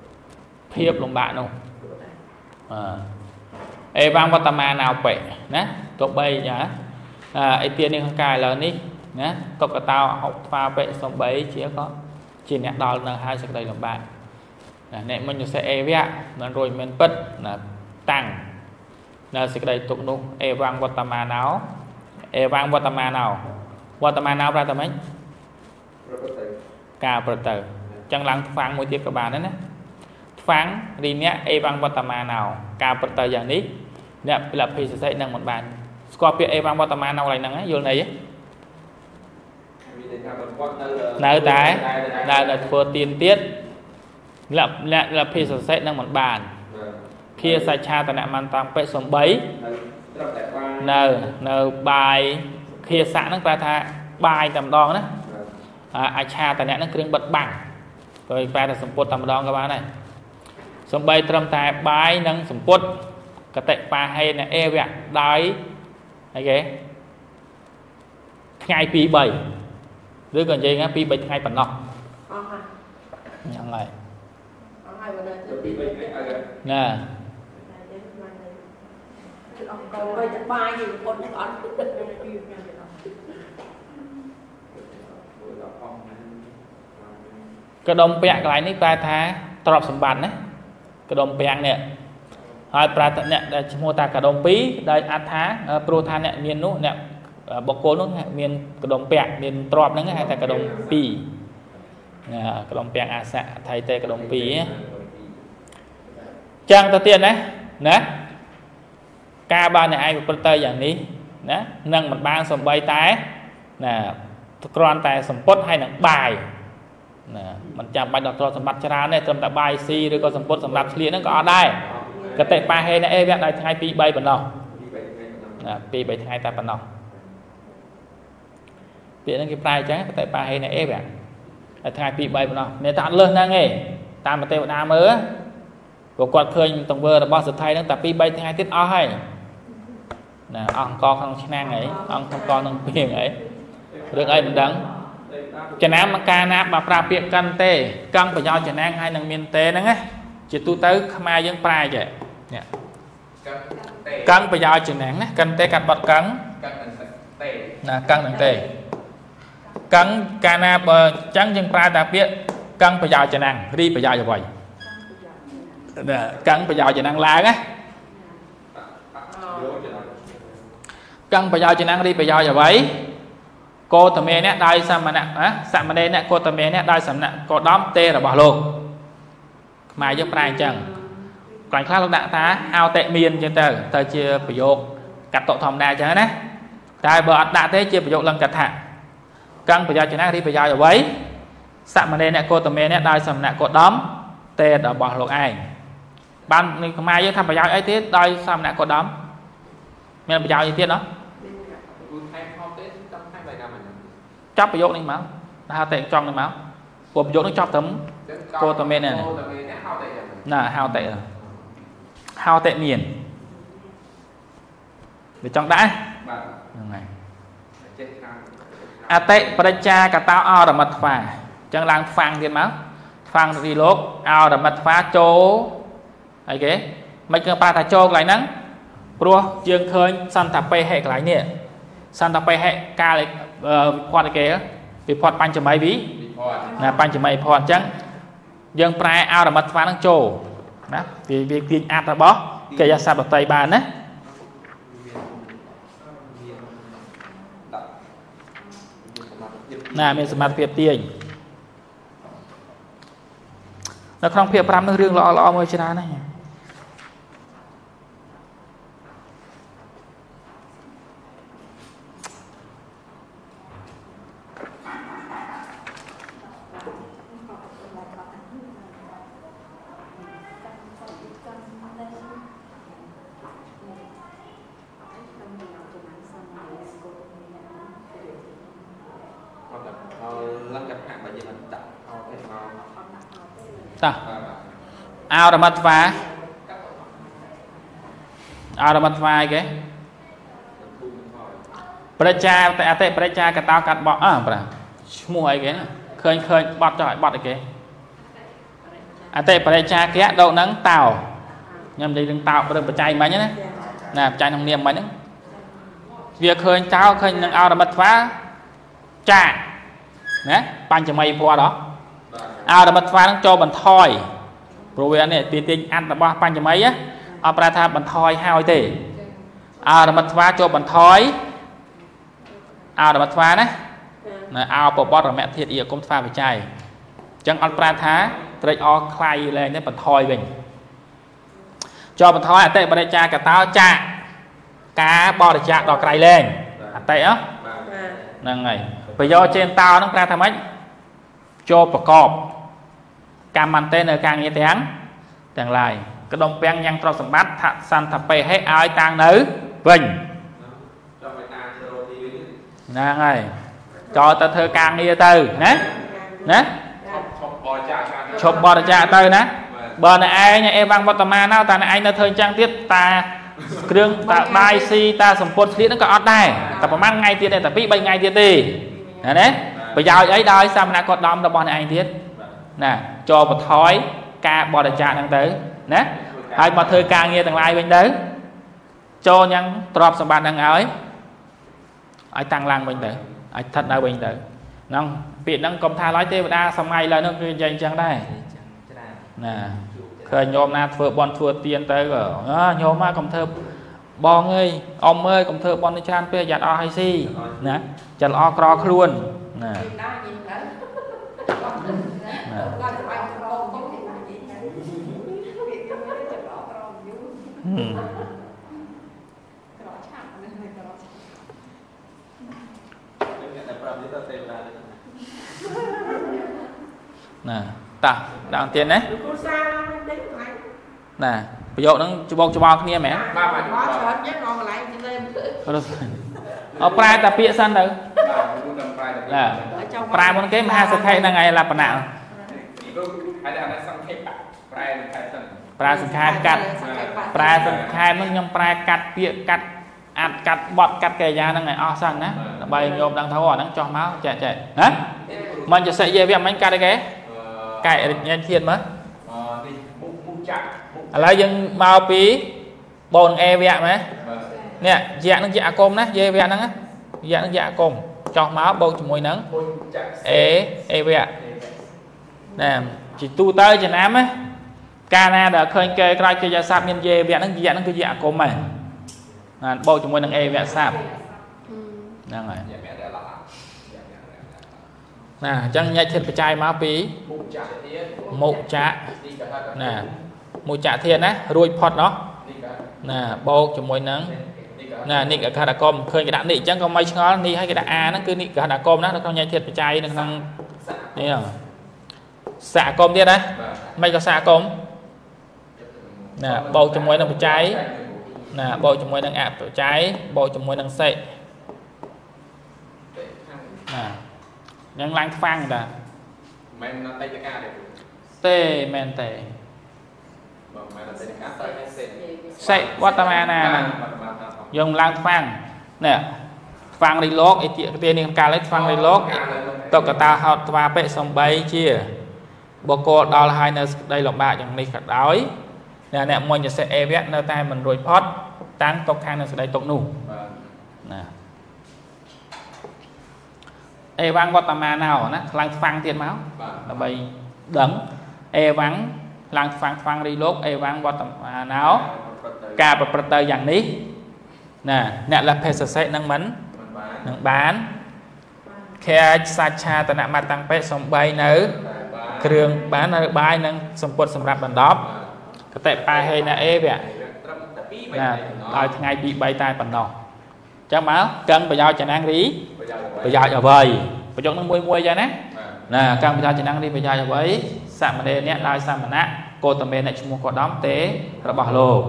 ភាពលំបាកនោះអឺអេវ៉ាំវត្តមាណោបិណាទោះបីចាអអីទាននេះក្នុងកាយឥឡូវនេះណាតុកតោហុកថ្វាបិសំបីជាក៏ជាអ្នកដល់នៅហើយសេចក្តីលំបាកណាអ្នកមិញសេអេវៈមិនរួចមិនពិតណាតាំងនៅសេចក្តីទុកនោះអេវ៉ាំវត្តមាណោអេវ៉ាំវត្តមាណោវត្តមាណោប្រែថាម៉េចប្រ កបទៅការប្រទៅអញ្ចឹងឡើងថ្វាំងមួយទៀតក៏បានដែរណាថ្វាំងរីអ្នកអេវ៉ាំងវត្តមាណោការប្រទៅយ៉ាងនេះអ្នកពលភិសសិនឹងមិនបានស្គាល់ពាក្យអេវ៉ាំងវត្តមាណោកន្លែងហ្នឹងហ៎យល់ន័យទេមានតែថាគាត់នៅនៅតែនៅតែធ្វើទៀនទៀតលក្ខណៈលភិសសិនឹងមិនបានភាសច្ឆាតនមន្តំបិសំបីនៅត្រឹមតែបាននៅនៅបាយភាសៈហ្នឹងប្រែថាបាយតែម្ដងណា អាអច្ឆាតនៈហ្នឹងគ្រឿងបិទបាំងព្រោះប្រែថាសម្ពុតតែម្ដងក៏បានដែរសំបីត្រឹមតែបាយនិងសម្ពុតកតិបាហេនអេវៈដោយអីគេថ្ងៃ2 3ឬក៏និយាយថា2 3ថ្ងៃប៉ុណ្ណោះអស់ហើយហ្នឹងហើយអស់ហើយបើនៅទៅពីវិញឲ្យណាគឺអស់កូនទៅតែបាយយីពុតនេះអត់ មួយដល់អស់ កដុំពាក់កន្លែងនេះប្រែថាទ្រព្យសម្បត្តិណាកដុំពាក់នេះហើយប្រែថាអ្នកដែលឈ្មោះថាកដុំ2ដែលអត្ថាព្រោះថាអ្នកមាននោះអ្នកបុគ្គលនោះមានកដុំពាក់មានទ្រព្យហ្នឹងហៅថាកដុំ2ណាកដុំពាក់អាសៈថៃតេកដុំ2ណាចឹងទៅទៀតណាណាការបានអ្នកឯងប្រព្រឹត្តទៅយ៉ាងនេះណានឹងមិនបានសំបីតែណាគ្រាន់តែសម្ពុតហើយនឹងបាយ ណាមិនចាំបាច់ដល់ទ្រព្យសម្បត្តិច្រើនទេត្រឹមតែបាយស៊ីឬក៏សម្ពុតសម្រាប់ឆ្លៀកហ្នឹងក៏អត់ដែរកតិបាហេណអេវៈដល់ថ្ងៃ2 3ប៉ុណ្ណោះណា2 3ថ្ងៃតែប៉ុណ្ណោះពាក្យហ្នឹងគេប្រែអញ្ចឹងកតិបាហេណអេវៈដល់ថ្ងៃ2 3ប៉ុណ្ណោះមានតែអត់លើសហ្នឹងទេតាមប្រទេសវតាមើលព្រោះគាត់ឃើញទង្វើរបស់សទ្ធិហ្នឹងតែ2 3ថ្ងៃទៀតអស់ហើយណាអស់អង្គក្នុងឆ្នាំងអីអង្គអង្គក្នុងពីងអីរឿងអីមិនដឹង ចំណាំមកកាលណាបើប្រើពាក្យកិនទេកឹងប្រយោជន៍ចំណាំងហើយនឹងមានទេហ្នឹងណាជាទូទៅខ្មែរយើងប្រែចេះនេះកាន់តេកឹងប្រយោជន៍ចំណងណាកិនទេកាត់បត់កឹងកាន់នឹងតេណាកឹងនឹងទេកឹងកាលណាបើអញ្ចឹងយើងប្រើតែពាក្យកឹងប្រយោជន៍ចំណងរីប្រយោជន៍អ្វីណាកឹងប្រយោជន៍ចំណងឡើងណាយកទៅដល់កឹងប្រយោជន៍ចំណងរីប្រយោជន៍អ្វី កោតមេអ្នកដោយសមណៈណាសមណេរអ្នកកោតមេអ្នកដោយសំណាក់កោដំទេរបស់លោកខ្មែរយើងប្រែអញ្ចឹងក្រោយខ្លះលោកដាក់ថាហៅតិមានអញ្ចឹងទៅទៅជាប្រយោគកាត់តកធម្មតាអញ្ចឹងណាតែបើអត់ដាក់ទេជាប្រយោគលង្កថាកឹងប្រយោជន៍ចំណងរីប្រយោជន៍អ្វីសមណេរអ្នកកោតមេអ្នកដោយសំណាក់កោដំទេរបស់លោកឯងបាននេះខ្មែរយើងថាប្រយោជន៍អីទៀតដោយសំណាក់កោដំមានប្រយោជន៍អីទៀតណោះគូថែមហោទេចាំថែមបាយណាមិន ចាប់ប្រយោគនេះមកហៅតែចង់នេះមកព្រោះប្រយោគនេះចាប់ត្រឹមគោតមេនេះគោតមេនេះហៅតែយ៉ាងណាហៅតែហៅតែមានវាចង់ដាក់បាទហ្នឹងហើយចេះខាងអតិបរិច្ចាកតោអរមត្វាអញ្ចឹងឡើងថ្វាំងទៀតមកថ្វាំងរីលោកអរមត្វាចូលអីគេមិនគឺប្រើថាចូលកន្លែងហ្នឹងព្រោះយើងឃើញសន្តបេហេកន្លែងនេះសន្តបេហេកាលអឺវិ ផាត់អីគេវិផាត់បញ្ចមីវិវិភ័តណាបញ្ចមីភ័ណ្ឌអញ្ចឹងយើងប្រែអរមត្វានឹងចូលណាវាវាទាញអត្តរបស់កិរិយាសព្ទដតីបានណាដាក់មានសមត្ថភាពណាមានសមត្ថភាពទាញនៅក្នុងភាព5នោះរឿងល្អល្អមួយច្រើនណាស់ អត់ដាក់ឲ្យឡើងកាត់ហាក់បើយើងអត់ដាក់ហោទេមក តោះ បាទ អរមត្វាអរមត្វាអីគេគូមិនខោប្រច្ចាតែអតិប្រច្ចាកតោកាត់បោះអើប្រាឈ្មោះអីគេណាឃើញឃើញបត់ចុះឲ្យបត់អីគេអតិប្រច្ចាកៈដកនឹងតោខ្ញុំនិយាយនឹងតោរឿងបច្ច័យមិញណាណាបច្ច័យក្នុងនាមមិញហ្នឹងវាឃើញតោឃើញនឹងអរមិតថ្វាចាណាបញ្ចមីពណ៌ដល់បាទអរមិតថ្វានឹងចូលបន្ថយ ព្រោះវានេះទីទាញអត្តរបស់បញ្ចមីណាអត់ប្រែថាបន្ថយហើយទេអរមិតថ្វាចូលបន្ថយអរមិតថ្វាណាណាអោបបតរមធាតុអ៊ីគុំថ្វាបច្ច័យអញ្ចឹងអត់ប្រែថាត្រេកអរខ្លៃលែងទេបន្ថយវិញចូលបន្ថយអតិបរិច្ចាកតោចាការបរិច្ចាគដល់ក្រៃលែងអតិអបាទហ្នឹងហើយប្រយោជន៍ចេនតោហ្នឹងប្រែថាម៉េចចូលប្រកប កម្មន្ទេនៅការងារទាំងទាំងឡាយក្ដុំពាំងញ៉ាំងទ្រព្យសម្បត្តិថសន្តបេហេឲ្យតាំងនៅវិញចាំឲ្យតាមទៅរកទីវិញហ្នឹងហើយចូលទៅធ្វើការងារទៅណាណាឈប់ឈប់បរិច្ចាគការឈប់បរិច្ចាគទៅណាបើអ្នកឯងអេវ៉ាំងវត្តមាណោតែអ្នកឯងនៅធ្វើអញ្ចឹងទៀតតាគ្រឿងតាបាយស៊ីតាសម្ពុតស្លៀកហ្នឹងក៏អត់ដែរតែប្រហែលថ្ងៃទៀតទេតែ2 3ថ្ងៃទៀតទេណាណាប្រយោជន៍អីដោយសាមណគតដំរបស់អ្នកឯងទៀត ណាចូលបន្ថយការបរិច្ចាគហ្នឹងទៅណាហើយមកធ្វើការងារទាំងឡាយវិញទៅចូលញ៉ាំងទ្រព្យសម្បត្តិហ្នឹងឲ្យឲ្យតាំងឡើងវិញទៅឲ្យស្ថិតនៅវិញទៅហ្នឹងពាក្យហ្នឹងកុំថាឡើយទេវតាសម័យឡើយហ្នឹងគឺនិយាយអញ្ចឹងដែរណាឃើញញោមណាធ្វើបន់ធ្វើទៀនទៅក៏អើញោមមកកុំធ្វើបងអើយអ៊ំអើយកុំធ្វើបន់នេះច្រើនពេកយ៉ាត់អស់ឲ្យស៊ីណាចិត្តល្អក្រខ្លួនណា Việt Nam nhìn thấy ណា ហឹម rõ chạm này này rõ អ្នកដែលប្រាប់នេះទៅទេវតានេះណាតោះដល់ទៀតណា cô xa đến lại ណាប្រយោគហ្នឹងច្បោកច្បល់គ្នាមែនបាទបាទ có chuyện nhé còn lại thì lên អត់ប្រែតែពាក្យសិនទៅបាទគូតាមប្រែទៅណា ở trong ប្រែមុនគេមហាសុខេហ្នឹងឯងលបណៈពីព្រោះហើយតែអានេះសង្ខេបប្រែនឹងខែសិន ប្រើសង្ខេបកាត់ប្រែសង្ខេបហ្នឹងខ្ញុំប្រែកាត់ពាក្យកាត់អាត់កាត់បត់កាត់កិរិយាហ្នឹងឲ្យអស់សិនណាដើម្បីញោមដឹងថាអូអាហ្នឹងចោះមកចែកចែកណាមិនចសិយេវាមិនកាត់អីគេកែរិញ្ញាធាតមើលអឺនេះមុខមុខចាក់ឥឡូវយើងមកពីបូនអេវៈមែនបាទនេះយៈនឹងយៈអាគមណាយេវៈហ្នឹងណាយៈនឹងយៈអាគមចោះមកបូកជាមួយនឹងមុនចាក់អេអេវៈណាជាទូទៅចំណាំណា កាលណាដែលឃើញគេក្រោយគេយស័ព្ទមានយេវៈហ្នឹងយៈហ្នឹងគឺយៈអគុំហ្នឹងណាបូកជាមួយនឹងអេវៈស័ព្ទហ្នឹងហើយណាអញ្ចឹងញែកធាតុបច្ច័យមកពីមុខចៈណាមុខចៈធាតុណារួចផុតណោះណាបូកជាមួយនឹងណានិកកថាតកុំឃើញគេដាក់នេះអញ្ចឹងក៏មិនឆ្ងល់នេះហើយគេដាក់អាហ្នឹងគឺនិកកថាតកុំណានៅក្នុងញែកធាតុបច្ច័យនៅក្នុងនេះសកុំទៀតណាមិនក៏សកុំ ណាបូកជាមួយនឹងបច្ច័យណាបូកជាមួយនឹងអបច្ច័យបូកជាមួយនឹងសេណាយ៉ាងឡើងខ្វាំងតាមិននៅតែតកាទេទេមែនទេបើមិននៅតែតកាត្រូវឲ្យសេតសេវត្តមាណាហ្នឹងយើងឡើងខ្វាំងនេះខ្វាំងរីលោកអិតិកទានេះកាលនេះខ្វាំងរីលោកតកតាហោតថ្វាបិសំបីជាបកលដល់ហើយនៅសេចក្តីលំបាកយ៉ាងនេះក៏ដោយ អ្នកអ្នកមុញចសិអេវៈនៅតែមិនរួចផុតតាំងຕົកខាងនៅសេចក្តីຕົកនោះបាទណាអេវ៉ាំងវត្តមាណោណាខ្លាំងខ្វាំងទៀតមកបាទដើម្បីដឹងអេវ៉ាំងខ្លាំងខ្វាំងខ្វាំងរីលោកអេវ៉ាំងវត្តមាណោការប្រព្រឹត្តទៅយ៉ាងនេះណាអ្នកលភេសសិនឹងមិនមិនបាននឹងបានខែសាច់ឆាតនមតាំងពេសំបីនៅតែបានគ្រឿងបាននៅបាយនឹងសម្ពុតសម្រាប់ដណ្ដប់ក តិបាហេណាអេវៈត្រឹមតែ2ណា3ដល់ថ្ងៃទី3តែប៉ុណ្ណោះអញ្ចឹងមកកឹងប្រយោជន៍ចំណាំងរីប្រយោជន៍ប្រយោជន៍អ្វីប្រយោគនឹងមួយមួយអញ្ចឹងណាបាទណាកឹងប្រយោជន៍ចំណាំងរីប្រយោជន៍អ្វីសមណេរអ្នកដោយសមណៈកោតមេអ្នកឈ្មោះកោដំទេរបស់លោក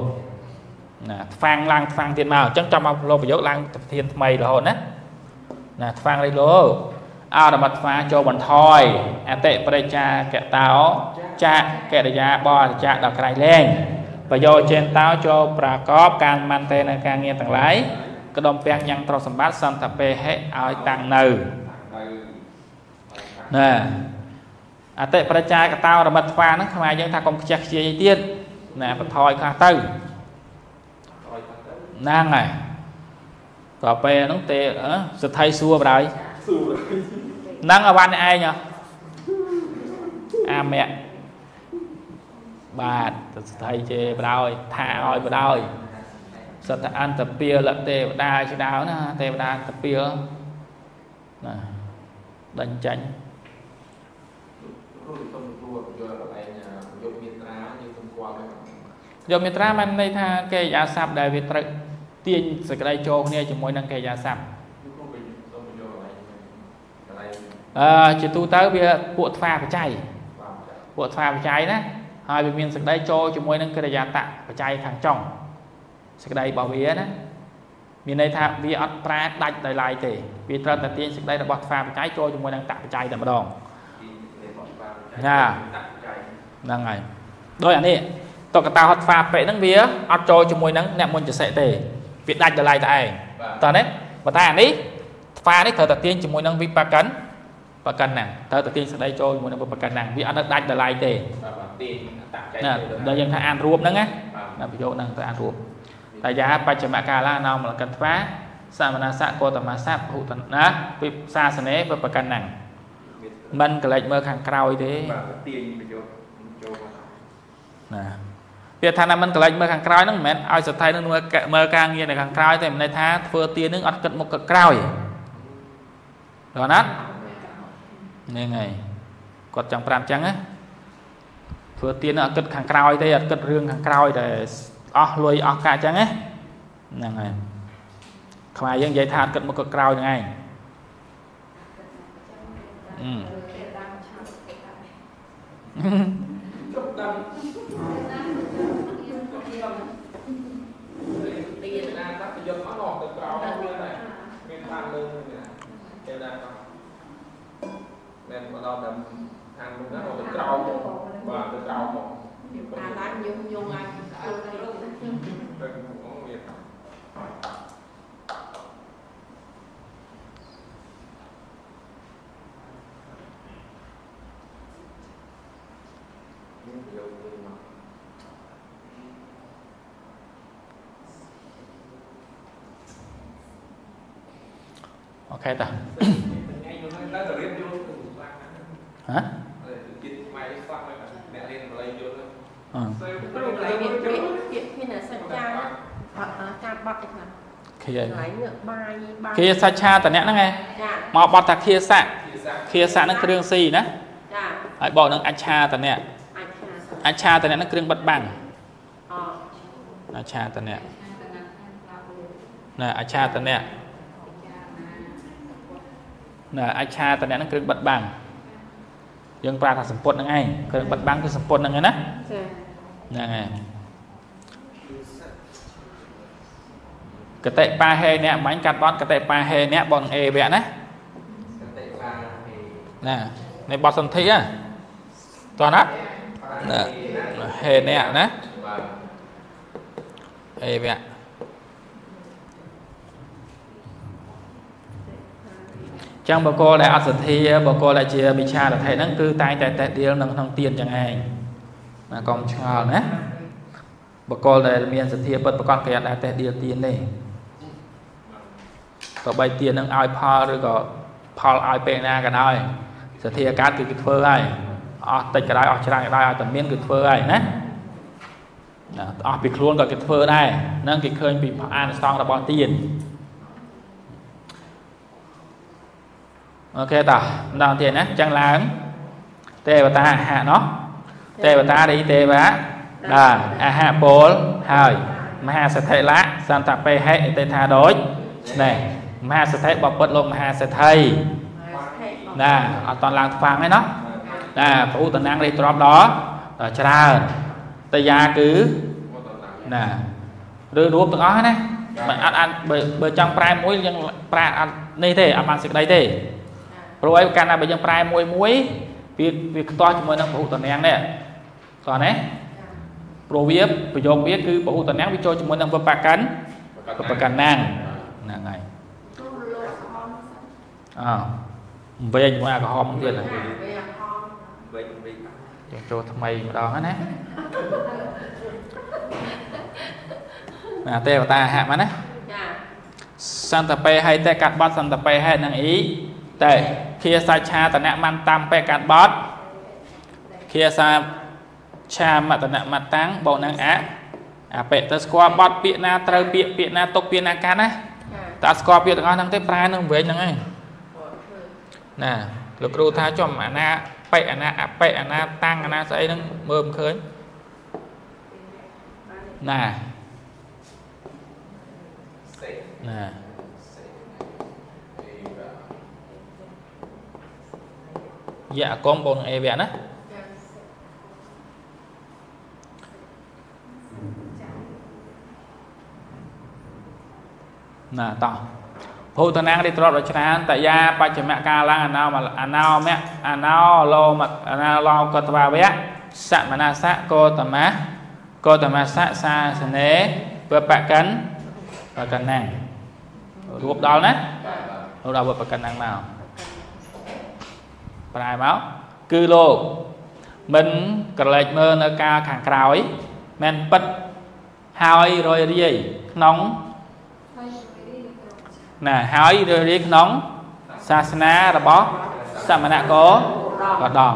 ណាថ្វាំងឡើងថ្វាំងទៀតមកអញ្ចឹងចាំមកលោកប្រយោគឡើងប្រធានថ្មីរហូតណាណាថ្វាំងរីលោក អរមត្វាចូលបន្ថយអតិបរិច្ចាកតោចាកកិរិយាបរិច្ចាដល់ក្រៃលែងប្រយោជន៍តោចូលប្រកបការមន្តេនៅការងារទាំងឡាយក្តុំពាំងយ៉ាងទ្រព្យសម្បត្តិសន្តពេហិឲ្យតាំងនៅហើយណាអតិបរិច្ចាកតោរមិតថ្វាហ្នឹងខ្មែរយើងថាកុំខ្ជះខ្ជាយអីទៀតណាបន្ថយខ្លះទៅឲ្យទៅហ្នឹងហើយតទៅពេលហ្នឹងទេអឺសទ្ធិសួរបដ ாய் ស៊ូហ្នឹងអវ៉ាន់ឯងហ៎អាមៈបាទទៅសទ្ធិជេបដ ாய் ថាឲ្យបដ ாய் សត្វអន្តពាលទេវតាជាដើមណាទេវតាអន្តពាលណាដេញចាញ់គ្រូទៅគ្រូយកកន្លែងយកមេត្រាយើងទំគាល់ហ្នឹងយកមេត្រាបានន័យថាកិរិយាសព្ទដែលវាត្រូវទាញសេចក្តីចូលគ្នាជាមួយនឹងកិរិយាសព្ទគឺគ្រូទៅទៅយកកន្លែងកន្លែង អឺជាទូទៅវាពួកថ្វាបច្ច័យបាទចាពួកថ្វាបច្ច័យណាហើយវាមានសេចក្តីចូលជាមួយនឹងកិរិយាតៈបច្ច័យខាងចុងសេចក្តីរបស់វាណាមានន័យថាវាអត់ប្រែដាច់ដោយឡែកទេវាត្រូវតែទាញសេចក្តីរបស់ថ្វាបច្ច័យចូលជាមួយនឹងតៈបច្ច័យតែម្ដងទីនេះបងបាទណាដាក់ចៃហ្នឹងហើយដោយអានេះតកតាហត់ថ្វាពេកហ្នឹងវាអត់ចូលជាមួយនឹងអ្នកមុនចសិទេវាដាច់ដោយឡែកតែឯងបាទតើនេះប៉ុន្តែអានេះថ្វានេះត្រូវតែទាញជាមួយនឹងវិបកិន បកិនណាត្រូវតែទាញស្ដីចូលជាមួយនឹងវិបកិនណាវាអត់នៅដាច់ដល់ឡែកទេបាទបាទទីដាក់ចៃណាដល់យើងថាអានរួបហ្នឹងណាបាទណាប្រយោគហ្នឹងទៅអានរួបតែយ៉ាបច្ចមកាលាណោមលកិនថ្វាសមណាសៈកោតមាសៈភុតណាវិសាសនេវិបកិនណាមិនកលេចមើលខាងក្រោយទេបាទទាញប្រយោគចូលមកណាវាថាណាមិនកលេចមើលខាងក្រោយហ្នឹងមិនមែនឲ្យសថិនឹងមើលមើលការងារនៅខាងក្រោយទេមិនន័យថាធ្វើទៀននឹងអត់គិតមុខគិតក្រោយដល់ណា ហ្នឹងហើយគាត់ចង់ប្រាប់អញ្ចឹងណាធ្វើទៀននឹងអត់គិតខាងក្រោយទេអត់គិតរឿងខាងក្រោយតែអស់លុយអស់កាក់អញ្ចឹងណាហ្នឹងហើយខ្មែរយើងនិយាយថាអត់គិតមុខគិតក្រោយហ្នឹងឯងអឺ តតែខាងនោះណាទៅក្រោមបាទទៅក្រោមមកអាឡាញយំយំអាចស្អើទៅរត់ទៅក្នុងវាអូខេតាតែរៀនយល់ ហ៎ទៅចិត្តខ្មែរស្ដាប់ហើយអ្នករៀនបល័យយល់អឺទៅគ្រូកន្លែងមានមានមានសច្ចាអត់ការបាត់ទេខ្លះឃើញកន្លែងនេះបាយបាយឃាសច្ឆាតនៈហ្នឹងឯងចាមកបត់ថាឃាសៈភាសាឃាសៈហ្នឹងគ្រឿងស៊ីណាចាហើយបកនឹងអច្ឆាតនៈអាចខាអច្ឆាតនៈហ្នឹងគ្រឿងបិទបាំងអអច្ឆាតនៈណាអច្ឆាតនៈណាអច្ឆាតនៈហ្នឹងគ្រឿងបិទបាំង យើងប្រើថាសម្ពុតហ្នឹងឯងគ្រឿងបិទបាំងគឺសម្ពុតហ្នឹងឯណាចាហ្នឹងហើយកតិបាហេអ្នកបាញ់កាត់បត់កតិបាហេអ្នកបងអេវៈណាកតិបាហេណានៃបត់សន្ធិហ៎តោះណាណាហេអ្នកណាបាទអេវៈ ចឹងបកលដែលអត់សទ្ធាបកលដែលជាមិឆាលទ្ធិហ្នឹងគឺតែងតែតេះដៀលនៅក្នុងទៀនចឹងឯងណាកុំឆ្ងល់ណាបកលដែលមានសទ្ធាពិតប្រកបគេអត់ដែលតេះដៀលទៀនទេក៏បីទៀនហ្នឹងឲ្យផលឬក៏ផលឲ្យពេលណាក៏ដោយសទ្ធាកើតគឺគេធ្វើហើយអស់តិចក៏ដោយអស់ច្រើនក៏ដោយឲ្យតែមានគឺធ្វើហើយណាណាអស់ពីខ្លួនក៏គេធ្វើដែរហ្នឹងគេឃើញពីអានិសង្សរបស់ទៀន អូខេតាម្ដងទៀតណាចឹងឡើងទេវតាអហៈណោះទេវតារីទេវៈបាទអហៈពលហើយមហាសទ្ធិលៈសន្តបេហិអតិថាដូចនេះមហាសទ្ធិបពុតលោកមហាសទ្ធិណាអត់តន់ឡើងថ្វាំងទេណោះណាប្រឧតនាងលេខទ្របដល់ដល់ច្រើនតយាគឺមកតឡើងណាឬរួមទាំងអស់ណាមិនអត់អត់បើបើចង់ប្រែមួយយើងប្រែអត់នេះទេអត់បានសេចក្តីទេ ព្រោះអីកាលណាបើយើងប្រែមួយមួយវាវាខ្ទាស់ជាមួយនឹងពហុតនាងនេះតោះណាព្រោះវាប្រយោគវាគឺពហុតនាងវាចូលជាមួយនឹងវបកិនវបកិនណាងហ្នឹងហើយគ្រូលោកខំអើវិញជាមួយអាក្រហមទៀតណាវាហងវិញវិញយើងចូលថ្មីម្ដងណាណាទេវតាហៈមកណាចាសន្តបេហេតេកាត់បត់សន្តបេហេនឹងអ៊ីតេ គាសាឆាតនៈមន្តំបេកាត់បត់គាសាឆាមតនៈមតាំងបូកនឹងអអបិទៅស្គាល់បត់ពាក្យណាត្រូវពាក្យពាក្យណាទុកពាក្យណាកាត់ណាចាតើស្គាល់ពាក្យទាំងអស់ហ្នឹងទេប្រែនឹងវិញហ្នឹងឯងណាលោកគ្រូថាចំអាណាបិអាណាអបិអាណាតាំងអាណាស្អីហ្នឹងមើលមិនឃើញណាសេណា សេអេបាទ យៈកុំបងអេវៈណាណាតោះភូតនាងរីទ្របដ៏ច្រើនតយាបច្ចមកាលអណោមអណោមៈអណោលោមអណោឡោកតវាវៈសមណាសៈកោតមាកោតមាសៈសាសនេវបកិនបកិនណាំងរួបដល់ណារួបដល់វបកិនណាំងមក ប្រែមកគឺលោកមិនក្រឡេកមើលនៅការខាងក្រោយមិនពិតហើយរយរាយក្នុងណាហើយរឿយៗក្នុងសាសនារបស់សមណគរក៏ដង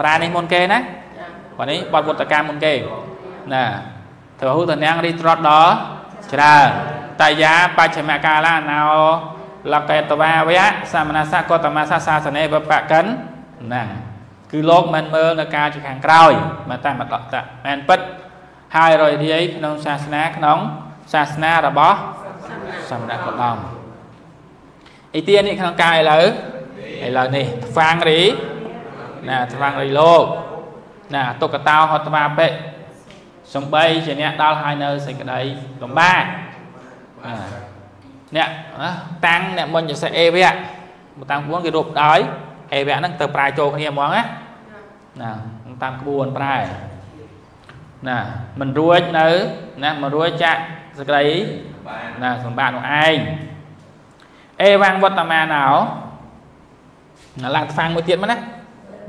ប្រានេះមុនគេណាបាទនេះបទវត្តកម្មមុនគេណាធ្វើហុទនាងរីត្រាត់ដល់ច្រើនតយាបច្ចមកាលាណោលកេតវាវៈសមណសកតមសាសាសនេវបកិន ណាគឺលោកមិនមើលនៅការជាខាងក្រោយមកតាមអតតមែនពិតហើយរយរាយក្នុងសាសនាក្នុងសាសនារបស់សមណគរដងអីទៀតនេះក្នុងកាយឥឡូវឥឡូវនេះថ្វាងរីណាថ្វាងរីលោកណាតុកតោហតវាបិសំបីជាអ្នកដល់ហើយនៅសេចក្តីលំបាកណាអ្នកណាតាំងអ្នកមុនជាសេអេវៈមកតាំងក្បួនគេរួបដោយ អេវៈហ្នឹងទៅប្រែចូលគ្នាហ្មងណាណាតាមក្បួនប្រែណាមិនរួចនៅណាមិនរួចចាក់សេចក្តីបាទណាសម្បត្តិនោះឯងអេវ៉ាំងវត្តមាណោណាឡើងថ្វាំងមួយទៀតមកណា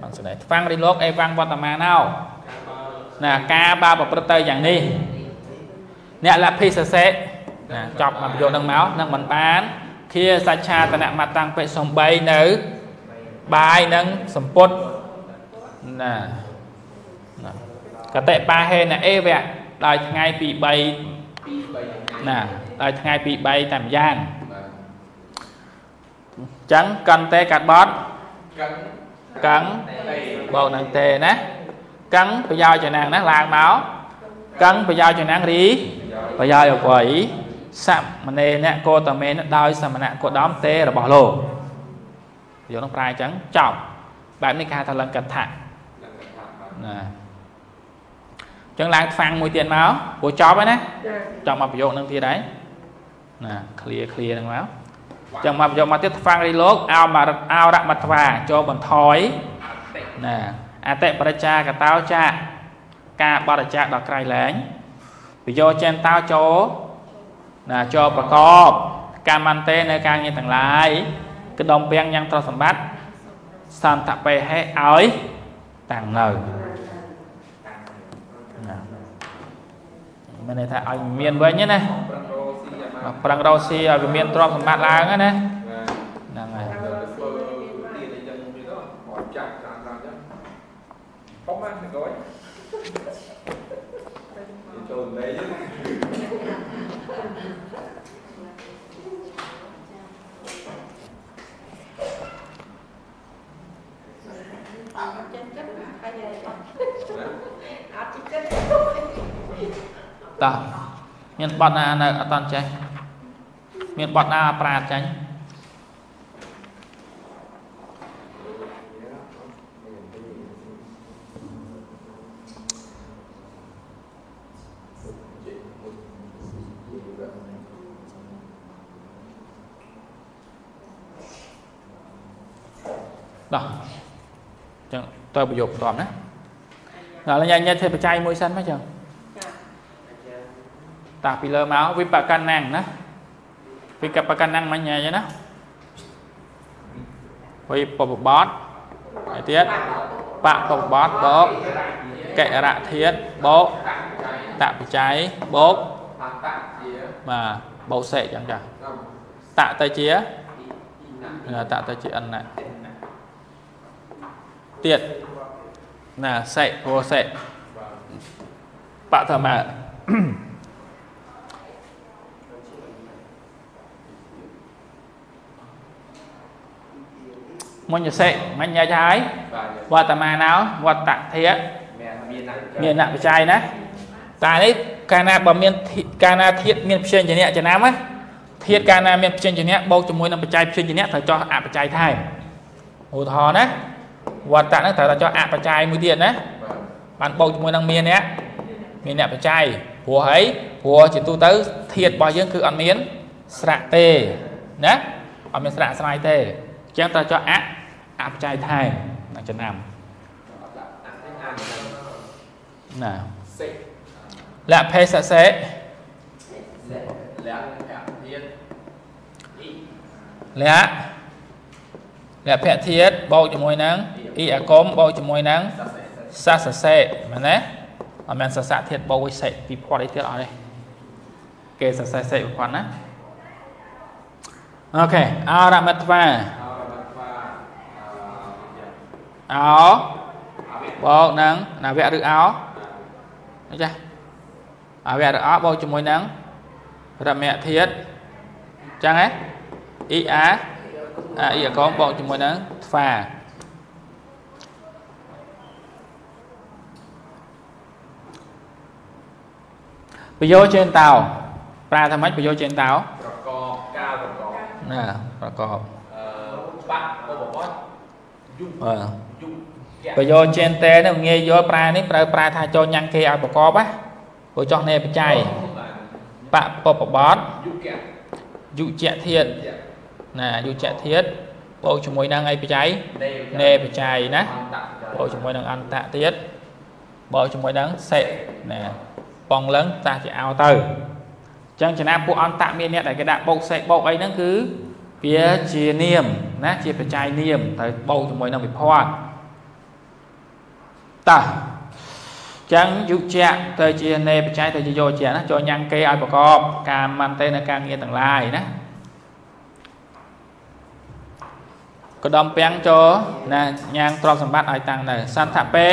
បានស្ដីថ្វាំងរីលោកអេវ៉ាំងវត្តមាណោណាការបើប្រព្រឹត្តទៅយ៉ាងនេះអ្នកលភិសសេណាចប់មកប្រយោគនឹងមកនឹងមិនបានគាសច្ឆាតនមតាំងបិសំ3នៅ បាយនិងសម្ពុតណាណាកតិបាហេណអេវៈដោយថ្ងៃពី3 2 3ណាដោយថ្ងៃពី3តែម្យ៉ាងបាទអញ្ចឹងកាន់តែកាត់បត់កឹងកឹងតេបោកនឹងទេណាកឹងប្រយោជន៍ចំណាំងណាឡើងមកកឹងប្រយោជន៍ចំណាំងរីប្រយោជន៍អ្វីសមណេរអ្នកកោតមេនដោយសមណៈកោដំទេរបស់លោក យកនឹងប្រាយអញ្ចឹងចប់បែបនេះគេហៅថាលង្កថានឹងថាបាទណាអញ្ចឹងឡើងខ្វាំងមួយទៀតមកព្រោះចប់ហើយណាចាចង់មកប្រយោគនឹងទៀតហើយណា clear clear ហ្នឹងមកអញ្ចឹងមកប្រយោគមកទៀតខ្វាំងរីលោកអោមរអោរមត្វាចូលបន្ថយអតិណាអតិបរិច្ចាកតោចាការបរិច្ចាគដល់ក្រៃលែងប្រយោចេនតោចូលណាចូលប្រកបកម្មន្ទេនៅការងារទាំងឡាយ ក្តុំពាំងយ៉ាងត្រសម្បត្តិសន្តបេហេឲ្យតាំងនៅណាមានន័យថាឲ្យមានវិញណាប្រឹងរកស៊ីអាមកប្រឹងរកស៊ីឲ្យវាមានទ្រព្យសម្បត្តិឡើងណាបាទហ្នឹងហើយទៅធ្វើទីអីចឹងវាទៅអត់ចាក់តាមតាមចឹងហុំមកទៅកយចូលលេង អត់ចេះគិតហើយនិយាយអត់អត់ចេះគិត តោះមានបត់ណានៅអត់តន់ចេះមានបត់ណាប្រាតចាញ់ដោះអញ្ចឹងតើប្រយោគបន្តណាដល់ញ៉ាំញ៉ាំធ្វើបច្ច័យមួយសិនមកអញ្ចឹងចា តាពីលើមកវិបកណ្ណាំងណាវិកបកណ្ណាំងមិញញ៉ាំអញ្ចឹងណាវិបបបតហើយទៀតបបបតបោកកិរៈធាតបោកតបច្ច័យបោកថាតាជាបាទបោកសេអញ្ចឹងចាតាមតទៅជាអ៊ីណាតទៅជាអិនណាទៀតណាសេព្រោះសេបតធម្មៈមុញសិមិញញ៉ាច់ហើយបាទវត្តមាណោវត្តធាមានមានណាមានអ្នកបច្ច័យណាតែនេះកាលណាបើមានធាតុកាលណាធាតមានព្យញ្ជនៈចំណាំណាធាតកាលណាមានព្យញ្ជនៈបូកជាមួយនឹងបច្ច័យព្យញ្ជនៈត្រូវចោះអបច្ច័យថែមឧទាហរណ៍ណាវត្តហ្នឹងត្រូវតែចោះអបច្ច័យមួយទៀតណាបាទបានបូកជាមួយនឹងមានអ្នកមានអ្នកបច្ច័យព្រោះអីព្រោះជាទូទៅធាតរបស់យើងគឺអត់មានស្រៈទេណាអត់មានស្រៈស្រាយទេអញ្ចឹងត្រូវចោះអ អបច្ច័យថែមនឹងចំណាំអត់ដាក់ដាក់ទេអានណាសេលភេសសេលក្ខភៈធាតអ៊ីលៈលភៈធាតបូកជាមួយនឹងអ៊ីអាកុមបូកជាមួយនឹងសសេសសាសសេមែនទេអត់មែនសសៈធាតបូកវិសេពីផាត់អីទៀតអត់ទេគេសសេសេពីផាត់ណាអូខេអរមត្វាអរមត្វា អអោអវិបូកនឹងនវៈឬអោនេះចាអវៈឬអោបូកជាមួយនឹងរមៈធាតអញ្ចឹងហ៎អ៊ីអាអ៊ីអាកុមបូកជាមួយនឹងថ្វាប្រយោជន៍ចេនតោប្រើថាម៉េចប្រយោជន៍ចេនតោប្រកបកាលប្រកបណាប្រកបអឺបាក់បបបតយុអឺយុ ប្រយោជន៍ចេនតេនឹងងាយយល់ប្រើនេះប្រើប្រើថាចូលញ៉ាំងគេឲ្យប្រកបណាព្រោះចោះនៃបច្ច័យបពពបតយុគៈយុជ្ជធាតណាយុជ្ជធាតបូកជាមួយនឹងអីបច្ច័យនេនេបច្ច័យណាអន្តៈបូកជាមួយនឹងអន្តៈទៀតបូកជាមួយនឹងសេណាប៉ងលឹងតាជាអោទៅអញ្ចឹងចំណាពួកអន្តៈមានអ្នកដែលគេដាក់បូកសេបូកអីហ្នឹងគឺវាជានាមណាជាបច្ច័យនាមត្រូវបូកជាមួយនឹងវិភ័ត តោះចឹងយុជ្ជៈទៅជានេបច្ច័យទៅជាយោជ្ជៈណាចូលញ៉ាំងគេឲ្យប្រកបការមន្តេនៅការងារទាំងឡាយណាកដំពាំងចូលណាញ៉ាងទ្រព្យសម្បត្តិឲ្យតាំងនៅសន្ធពេ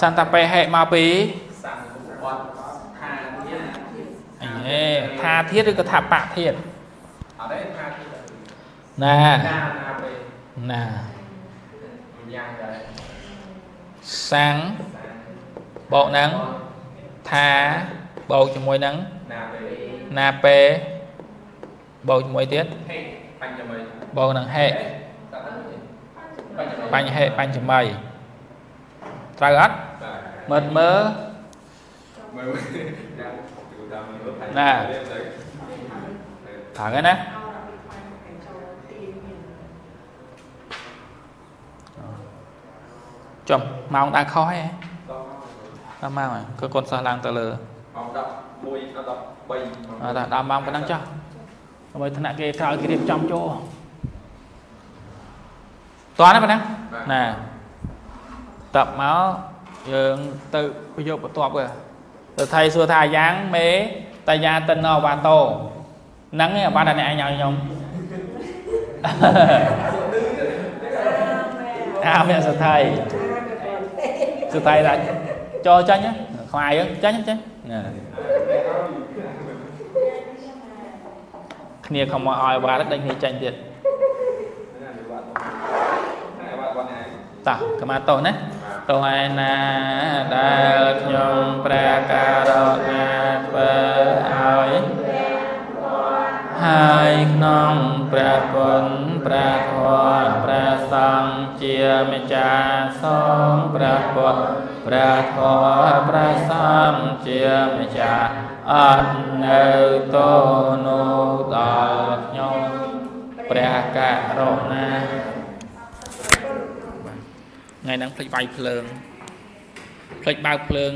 សន្ធពេហេមកពីសាំងវត្តថាធានអីហេថាធាតឬក៏ថាបៈធាតអត់ទេថាធានណាណាណាពេលណាយ៉ាងដែរ សាំងបោកនឹងថាបោកជាមួយនឹងណាពេលណាពេបោកជាមួយទៀតហេបញ្ញមិញបោកនឹងហេបញ្ញមិញបញ្ញហេបញ្ញមៃត្រូវអត់បាទមើលមើលមើលណាទូតាមមើលណា ទៅ ត្រូវហើយណា ចំម៉ោងដើរខុសហើយដល់ម៉ោងហើយគឺកូនសិស្សឡើងទៅលើម៉ោង11ដល់13អត់ដល់ម៉ោងប៉ុណ្ណឹងចុះដើម្បីថ្នាក់គេក្រោយគេរៀបចំចូលតោះណាប៉ុណ្ណឹងណាតបមកយើងទៅប្រយោគបន្ទាប់ទៅទៅថៃសួរថាយ៉ាងមេតាយ៉ាតិនអវ៉ាតោហ្នឹងឯងបាត់តែអ្នកឯងឲ្យខ្ញុំអាមានសថៃ សថៃដាក់ចូលចាញ់ខ្វាយចាញ់ចាញ់ណាគ្នាខំមកឲ្យបាត់ដេញគ្នាចាញ់ទៀតណាវត្តណាវត្តវត្តណាតោះកមាតោះណាតោះឯណាដែលខ្ញុំព្រះការណាធ្វើឲ្យ ហើយក្នុងព្រះគុណព្រះធម៌ព្រះសង្ឃជាម្ចាស់សូមព្រះពុទ្ធព្រះធម៌ព្រះសង្ឃជាម្ចាស់អត់នៅតនោះដល់ខ្ញុំព្រះករុណាថ្ងៃហ្នឹងភ្លេចវាយភ្លើងភ្លេចបើកភ្លើង